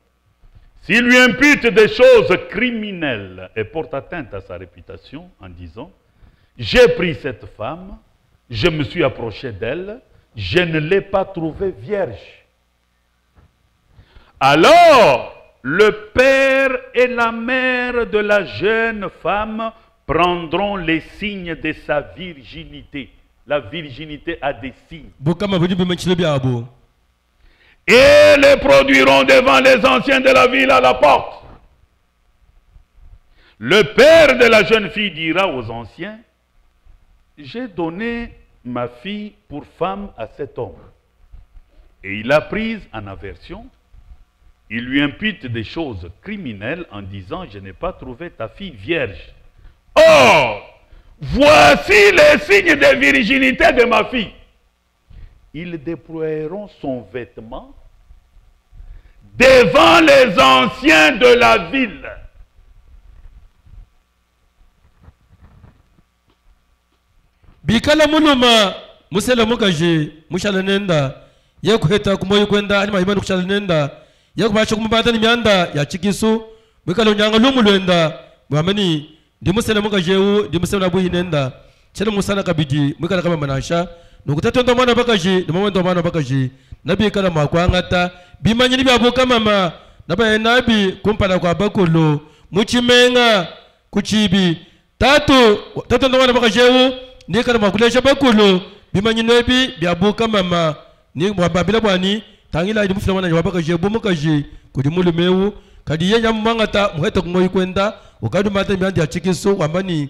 s'il lui impute des choses criminelles et porte atteinte à sa réputation en disant J'ai pris cette femme, je me suis approché d'elle, je ne l'ai pas trouvée vierge. Alors, le père et la mère de la jeune femme prendront les signes de sa virginité. La virginité a des signes. Et les produiront devant les anciens de la ville à la porte. Le père de la jeune fille dira aux anciens, j'ai donné ma fille pour femme à cet homme. Et il l'a prise en aversion. Il lui impute des choses criminelles en disant, je n'ai pas trouvé ta fille vierge. Or, voici les signes de virginité de ma fille. Ils déploieront son vêtement devant les anciens de la ville. bikala muluma musela mukaje mushala nenda yekuheta kumoyi kwenda ani mahimani kushala nenda yekubasha kumubata ni myanda ya chikisu mwikala unyanga lumu lwenda ndi musela ndi musela musana kabidi mwikala kama manasha nokutatondwa mwana pakaji nomamwenda mwana pakaji nabikala mwakwang'ata bimanyi nibyabuka mama nabayena abi kumpala kwa bakulu. Muchimeng'a kuchibi. Tatu tatondwa mwana pakajewu nikala mwakulesha bakulu. Bimanyi nebi byabuka mama ni mwababila bwani tangila ili mufila mwana wapakaje bumukaji kuli mulumewu kadi yenya mumwang'ata muheta kung'oyi kwenda. Ukadumata mbyandi ya chikiso wambani.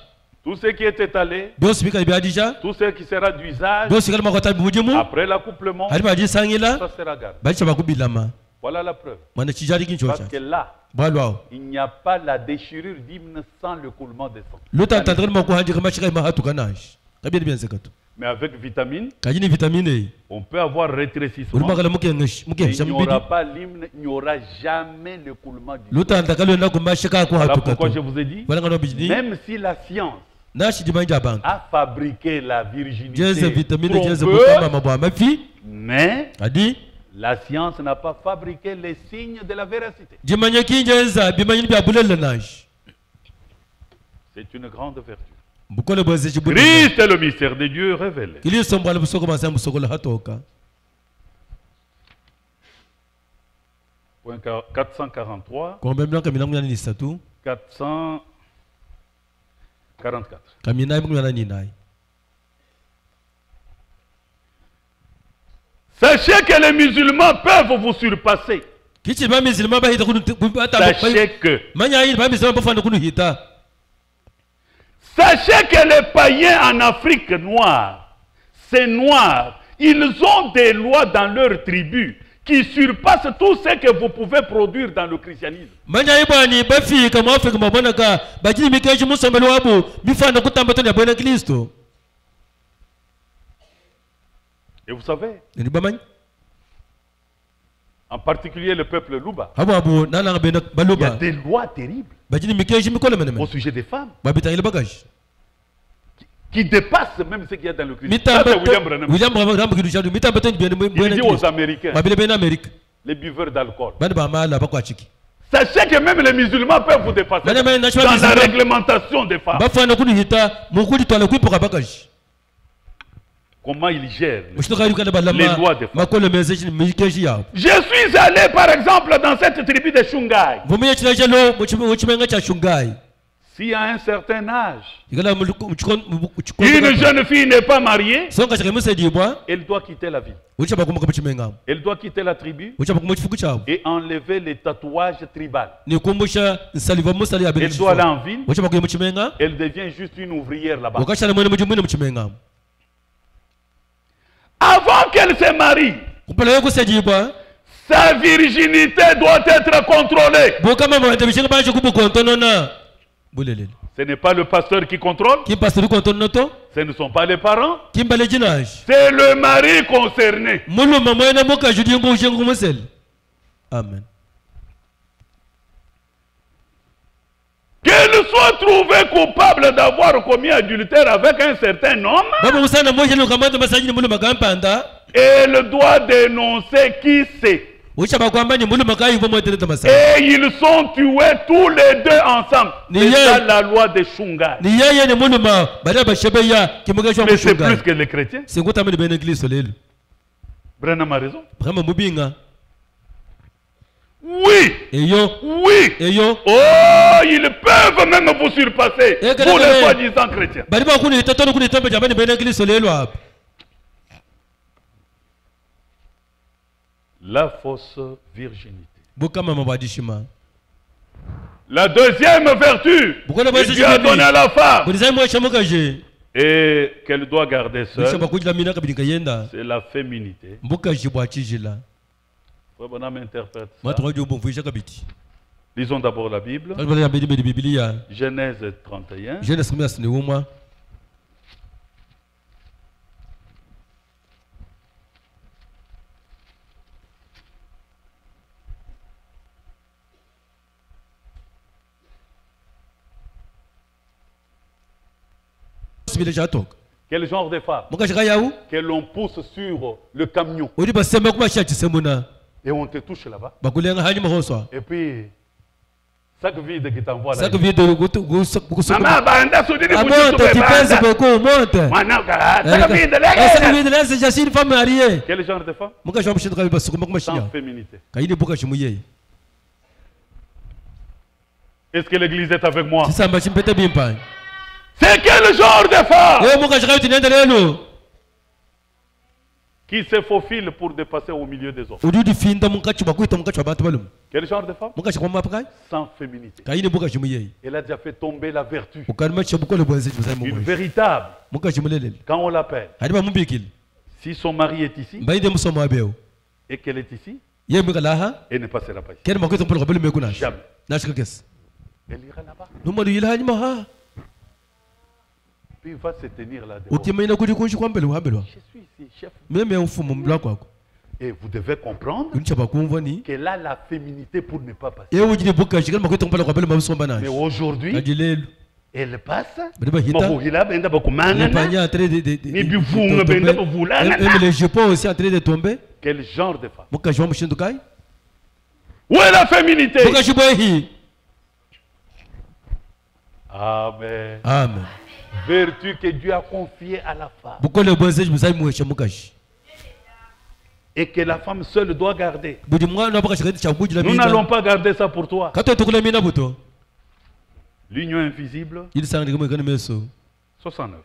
tout ce qui est étalé, tout ce qui sera d'usage après l'accouplement, ça sera gardé. Voilà la preuve. Parce que là, il n'y a pas la déchirure d'hymne sans le coulement des sangs. Mais avec vitamine, on peut avoir rétrécissement. il n'y aura pas l'hymne, il n'y aura jamais le coulement du sang. Voilà pourquoi je vous ai dit, même si la science a fabriqué la virginité trompeuse, mais adi la science n'a pas fabriqué les signes de la véracité. C'est une grande vertu. Christ est le mystère de Dieu révélé. Point 443, kombe myaka milango yani ni satu 400, 44. kami naye makumi manane naye Sachez que les musulmans peuvent vous surpasser. Sachez que, hita sachez que les païens en Afrique noire, ces noirs, ils ont des lois dans leur tribu qui surpassent tout ce que vous pouvez produire dans le christianisme. Et vous savez, en particulier le peuple bena il y a des lois terribles au sujet des femmes qui dépassent même ce qu'il y a dans le christianisme. Ça, c'est William Branham. william Il dit aux Américains, les buveurs d'alcool, sachez que même les musulmans peuvent vous dépasser dans la réglementation des femmes. Comment ils gèrent. les- Les lois des femmes. Je suis allé par exemple dans cette tribu de Shungai. Si à un certain âge, une jeune fille n'est pas mariée, elle doit quitter la ville. Elle doit quitter la tribu et enlever les tatouages tribaux. Elle doit aller en ville. Elle devient juste une ouvrière là-bas. Avant qu'elle se marie, sa virginité doit être contrôlée. Ce n'est pas le pasteur qui contrôle, ce ne sont pas les parents, c'est le mari concerné. amen. Qu'elle soit trouvée coupable d'avoir commis adultère avec un certain homme, elle doit dénoncer qui c'est. Et ils sont tués tous les deux ensemble. C'est ça la loi de shwa Mais c'est plus que les chrétiens. Brenham a raison. Oui, oui. Oh, ils peuvent même vous surpasser. La- les soi-disant chrétiens. La fausse virginité. La deuxième vertu que Dieu a donnée à la femme et qu'elle doit garder seule, c'est la féminité. Frère Bonhomme interprète ça. Lisons d'abord la Bible. Genèse 31. Quel genre de femme mukaji kayawu Que l'on pousse sur le camion. Kumashachisemuna et on te touche là-bas. hoswa Et puis, chaque vide qui t'envoie là. saka vide Maman, banda boko monte vide là. femme mariée. Quel genre de femme? Sans féminité. Est-ce que l'église est avec moi? Bimpani C'est quel genre de femme? Qui se faufile pour dépasser au milieu des hommes. Quel genre de femme? Sans féminité. Elle a déjà fait tomber la vertu. Une véritable. Quand on l'appelle, si son mari est ici wabeo et qu'elle est ici, elle ne passera pas ici. Jamais. Elle ira là-bas. Puis il va se tenir là uhambelwa Je suis ici, chef. Et vous devez comprendre qu'elle a la féminité pour ne pas passer. Mais aujourd'hui, elle passe. les jupons aussi en train de tomber Quel genre de femme? Où est la féminité? Amen. amen Vertu que Dieu a confiée à la femme. Et que la femme seule doit garder. Nous n'allons pas garder ça pour toi. L'union invisible, ili sanga kama kana meso 69.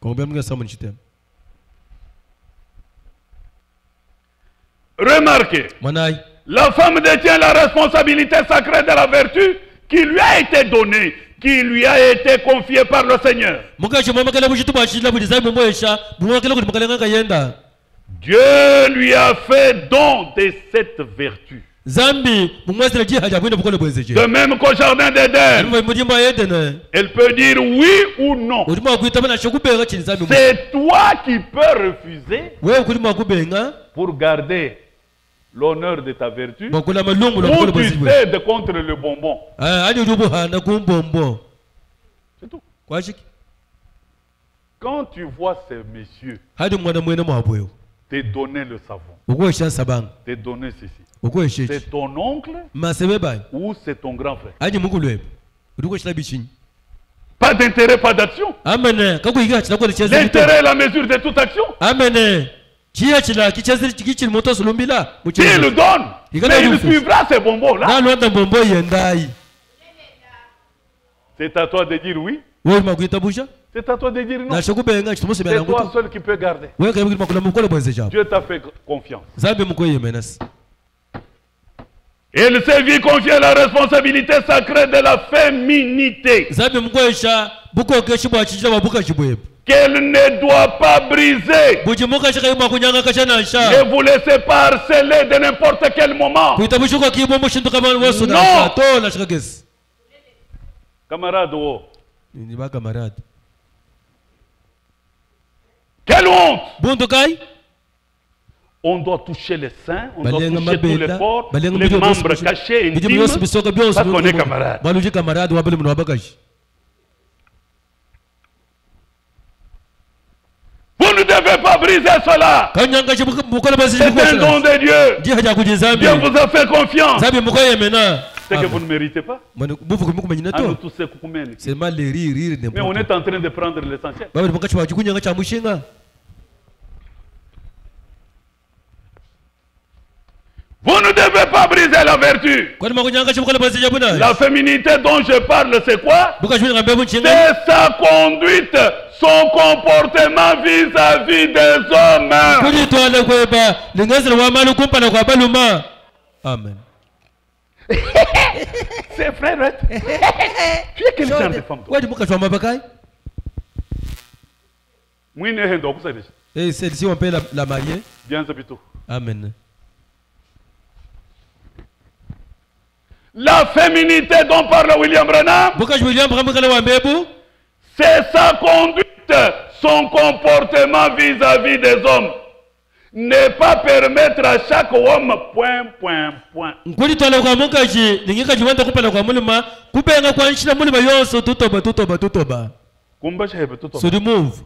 ko be mga samu chitem Remarquez, la femme détient la responsabilité sacrée de la vertu qui lui a été donnée, qui lui a été confiée par le Seigneur. Dieu lui a fait don de cette vertu. De même qu'au jardin d'Éden, elle peut dire oui ou non. C'est toi qui peux refuser pour garder l'honneur de ta vertu. Ou tu cèdes contre le bonbon? kumbombo. C'est tout. Quand tu vois ces messieurs te donner le savon, te donner ceci, c'est ton oncle ou c'est ton grand frère? Pas d'intérêt, pas d'action. L'intérêt est la mesure de toute action. Chiya chila kichezi kichili moto sulumbila Il le donne, Il mais il suivra ces bonbons-là. C'est à toi de dire oui, c'est à toi de dire non. C'est toi seul qui peux garder. Dieu t'a fait confiance. Il s'est vu confier la responsabilité sacrée de la féminité qu'elle ne doit pas briser. Ne vous laissez pas harceler de n'importe quel moment. Non. Camarade, oh, quelle honte! On doit toucher les seins, on doit toucher tous les corps, les membres cachés, intimes, parce qu'on est camarades. Vous ne devez pas briser cela. C'est un don de Dieu. Dieu vous a fait confiance. C'est que vous ne méritez pas. Mais on est en train de prendre l'essentiel. Vous ne devez pas briser la vertu. La féminité dont je parle, c'est quoi? C'est sa conduite, son comportement vis-à-vis des hommes. amen. (laughs) C'est frère, hein? tu es quel genre de femme eh c'est si on paye la, la mariée Bien Zabito. amen La féminité dont parle William Branham, c'est sa conduite, son comportement vis-à-vis des hommes. Ne pas permettre à chaque homme, point, point, point. so the move.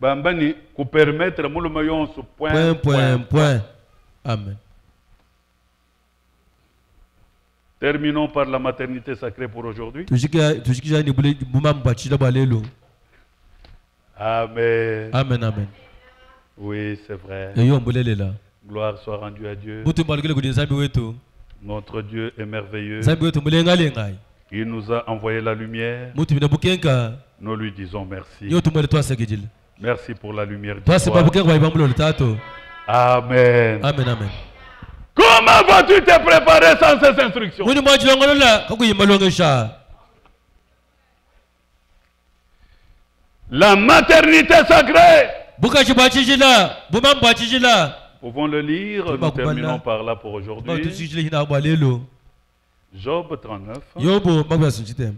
Bambani, ku permettre point point. point. Amen Terminons par la maternité sacrée pour aujourd'hui. Amen. amen amen Oui, c'est vrai. Gloire soit rendue à Dieu. Notre Dieu est merveilleux. Il nous a envoyé la lumière. Nous lui disons merci. Merci pour la lumière Amen. amen amen Comment vas-tu te préparer sans ces instructions? La maternité sacrée. Pouvons le lire. Nous terminons par là pour aujourd'hui. Job 39, yobo makuyasunchitema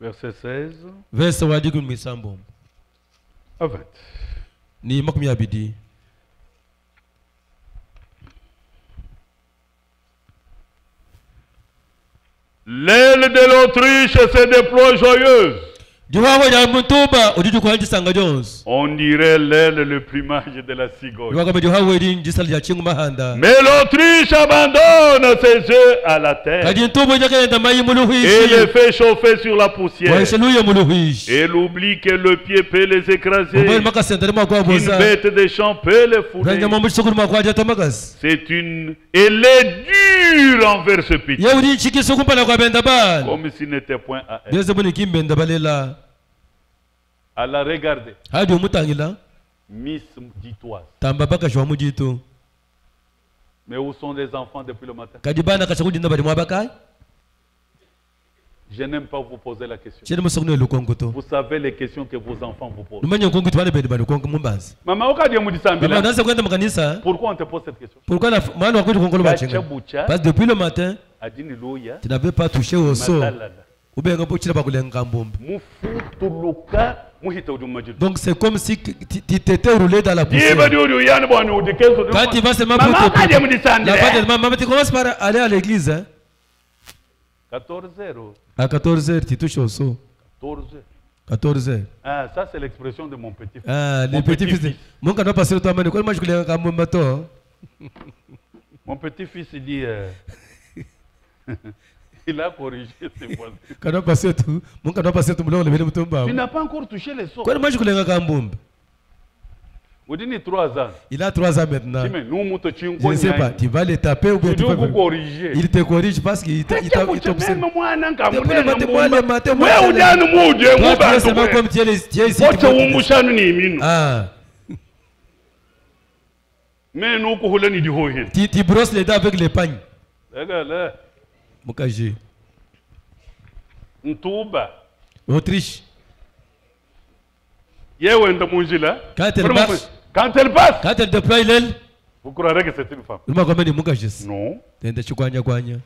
verset 16 vese wadikuni misambo à 20. ni makumi abidi L'aile de l'Autriche se déploie joyeuse. On dirait l'aile, le plumage de la cigogne. Mais l'Autriche abandonne ses œufs à la terre. Et les fait chauffer sur la poussière. elle oublie que le pied peut les écraser. Une bête de champ peut les fouler. C'est une... Elle est dure envers ce petit. bana Comme s'il n'était point à elle. Byeze buni kimbenda balela Elle a regardé. hadi omutangila. Miss Ditoise. tamba baka shwa mujitu. Mais où sont les enfants depuis le matin? Kadi bana kashakujinda bali mwabakai Je n'aime pas vous poser la question. Vous savez les questions que vos enfants vous posent. Maman, pourquoi on te pose cette question? Pourquoi la parce que depuis le matin tu n'avais pas touché au sol bakulenga mbumbi Mufutuluka, muhita udumajidu. Donc c'est comme si tu t'étais roulé dans la poussière. quand tu vas seulement pour te- la de maman tu commences par aller à l'église hein. 14 à 14h tu touches au sol 14 14h Ah, ça c'est l'expression de mon petit frère. ah Mon petits fils petit-fils. mon mani kwa maji kulenga mbumba to Mon petit-fils, il dit... euh, (laughs) il a corrigé ses voisins. tu n'as pas encore touché les sauts. kwa maji kulenga mbumba Udini 3 ans. il a 3 ans maintenant je ne sais pas tu vas les taper ou bien Tu vas vous corriger. il te corrige parce qu'il t'observe le le Toi, tu comme es ici. Ah, tu brosses les dents avec les pagnes. Egale Mokaji. ntuba Autriche. yewe nda munjila? Quand elle Vraiment, marche. quand elle passe Quand elle déploie l'aile, vous croirez que c'est une femme il m'a comme dit Mokaji. non Tende chikwanya kwanya.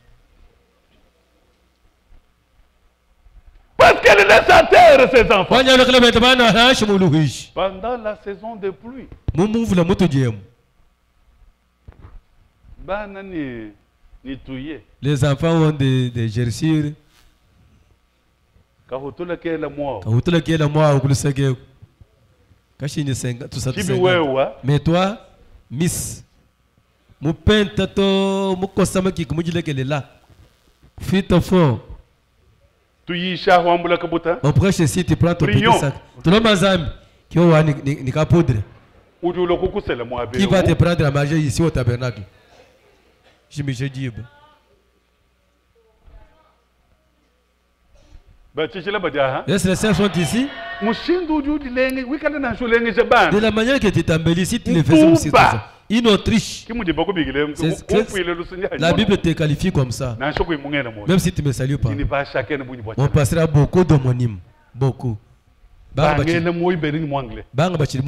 parce qu'elle laisse à terre ses enfants Kwanya le kilomètre bana hashi muluhishi. pendant la saison de pluie Mumu la Les enfants ont des, des gerçures. kahutula kela mwao Kahutula kiela mwa ukulusege. Kashi ni senga tu senga. wewa Mais toi, Miss, mupenta to mukosama kikumujilekele la. Fit au fond. tuyisha hwambula kabuta On prêche ici, tu prends ton petit sac. Tu l'as mazambi. Qui ni Qui va te prendre à manger ici au tabernacle? Je me dis. bachishila bajaha Est-ce que les sœurs sont ici. De la manière que tu t'embellis, si tu le faisais aussi, ça. Une Autriche, la Bible te qualifie comme ça. Même si tu ne me salues pas. On passera beaucoup d'homonymes. Beaucoup. Banga bachi-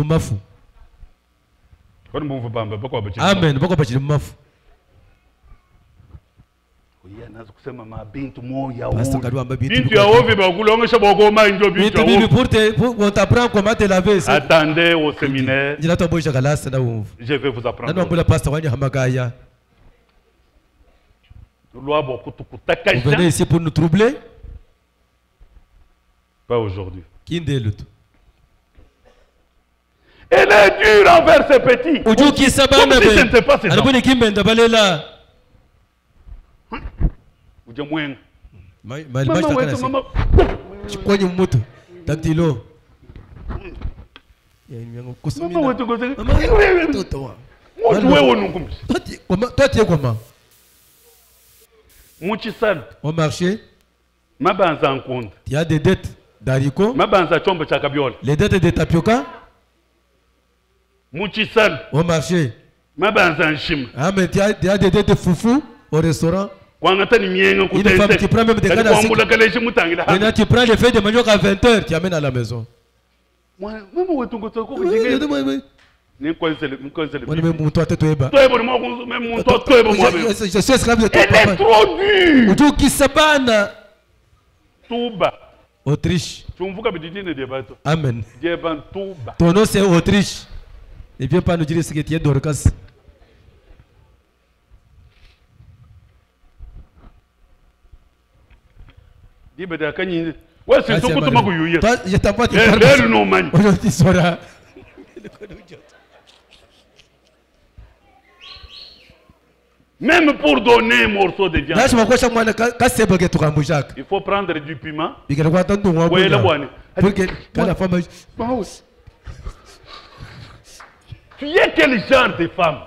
bintu bintu ya ovi bakulongesha bakoma injo bintu Bintu ya bibi ovi pour te pour on t'apprend comment te laver. c'est- attendez au séminaire. Je vais vous apprendre. Wambula pastor wanya hamagaya? lwabo Vous venez ici pour nous troubler? pas aujourd'hui. Elle est dure envers ses petits. Comme si ce n'était pas ses Toi tu tu es comment muchisala Au marché, mabanza nkunda. Il y a des dettes d'haricots, mabanza chombo cha kabyola les dettes de tapioca. Muchisala au marché. mabanza nshima. Ah mais il y a, il y a des dettes de foufou au restaurant. Une femme qui prend même des mutangila. Maintenant tu prends les feuilles de manioc à 20h, tu amènes à la maison. Oui, oui, Je suis esclave de papa. trop tuba. Autriche. Amen. Ton nom c'est Autriche. Ne viens pas nous dire ce que tu es Dorcas. Dibe da dit. Eh. Même pour donner un morceau de viande, il faut prendre du piment. Tu es quel genre de femme?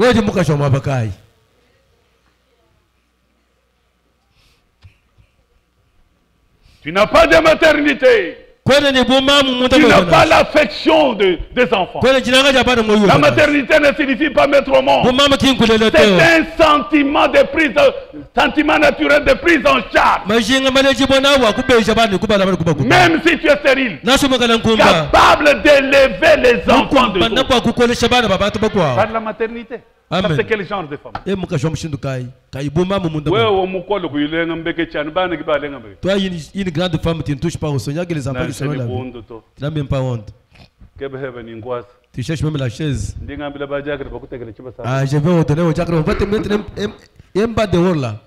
Tu n'as pas de maternité. Tu n'as pas l'affection de, des enfants. La maternité ne signifie pas mettre au monde. C'est un sentiment de prise, sentiment naturel de prise en charge. Même si tu es stérile, capable d'élever les enfants de bakwa. Par la maternité. Amen. quel genre de femme E mbeke Toi une une grande femme tu ne touches pas au Seigneur que les enfants qui sont nalisele là. bundu to Tu n'as même pas honte. kebe hebe ni ngwasi Tu cherches même la chaise. ndingambila bajakire bakutekele chiba sana Ah, je vais vous donner au diacre. On va te mettre un, un, un bas dehors là.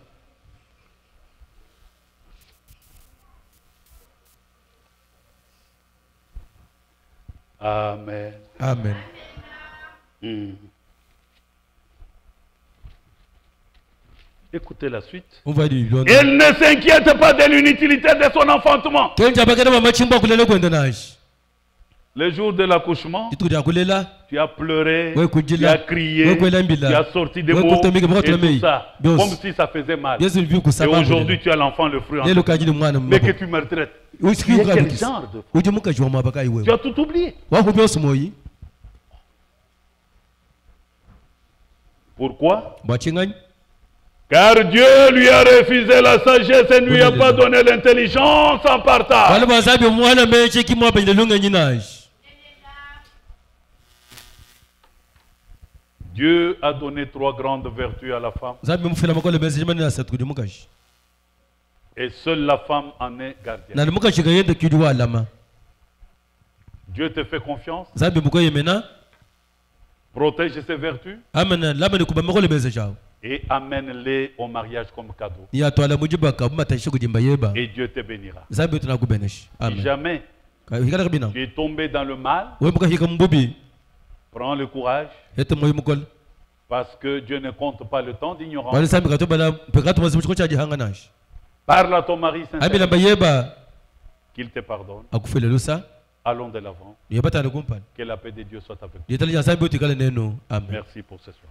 amen Amen. Hmm. Écoutez la suite. On va dire. on- elle ne s'inquiète pas de l'inutilité de son enfantement. Le jour de l'accouchement tu as pleuré tu as crié tu as sorti des mots et tout ça comme si ça faisait mal. Et aujourd'hui tu as l'enfant le fruit en mais que tu maltraites quel genre de tu as tout oublié. Pourquoi? Bachingani. Car Dieu lui a refusé la sagesse et ne lui a pas donné l'intelligence en partage. Dieu a donné trois grandes vertus à la femme. Et seule la femme en est gardienne. Dieu te fait confiance, protège ses vertus. Amana et amène-les au mariage comme cadeau. Et Dieu te bénira. Si jamais tu es tombé dans le mal, prends le courage parce que Dieu ne compte pas le temps d'ignorance. Parle à ton mari sincèrement qu'il te pardonne. Allons de l'avant. Que la paix de Dieu soit avec. Amen. Merci pour ce soir.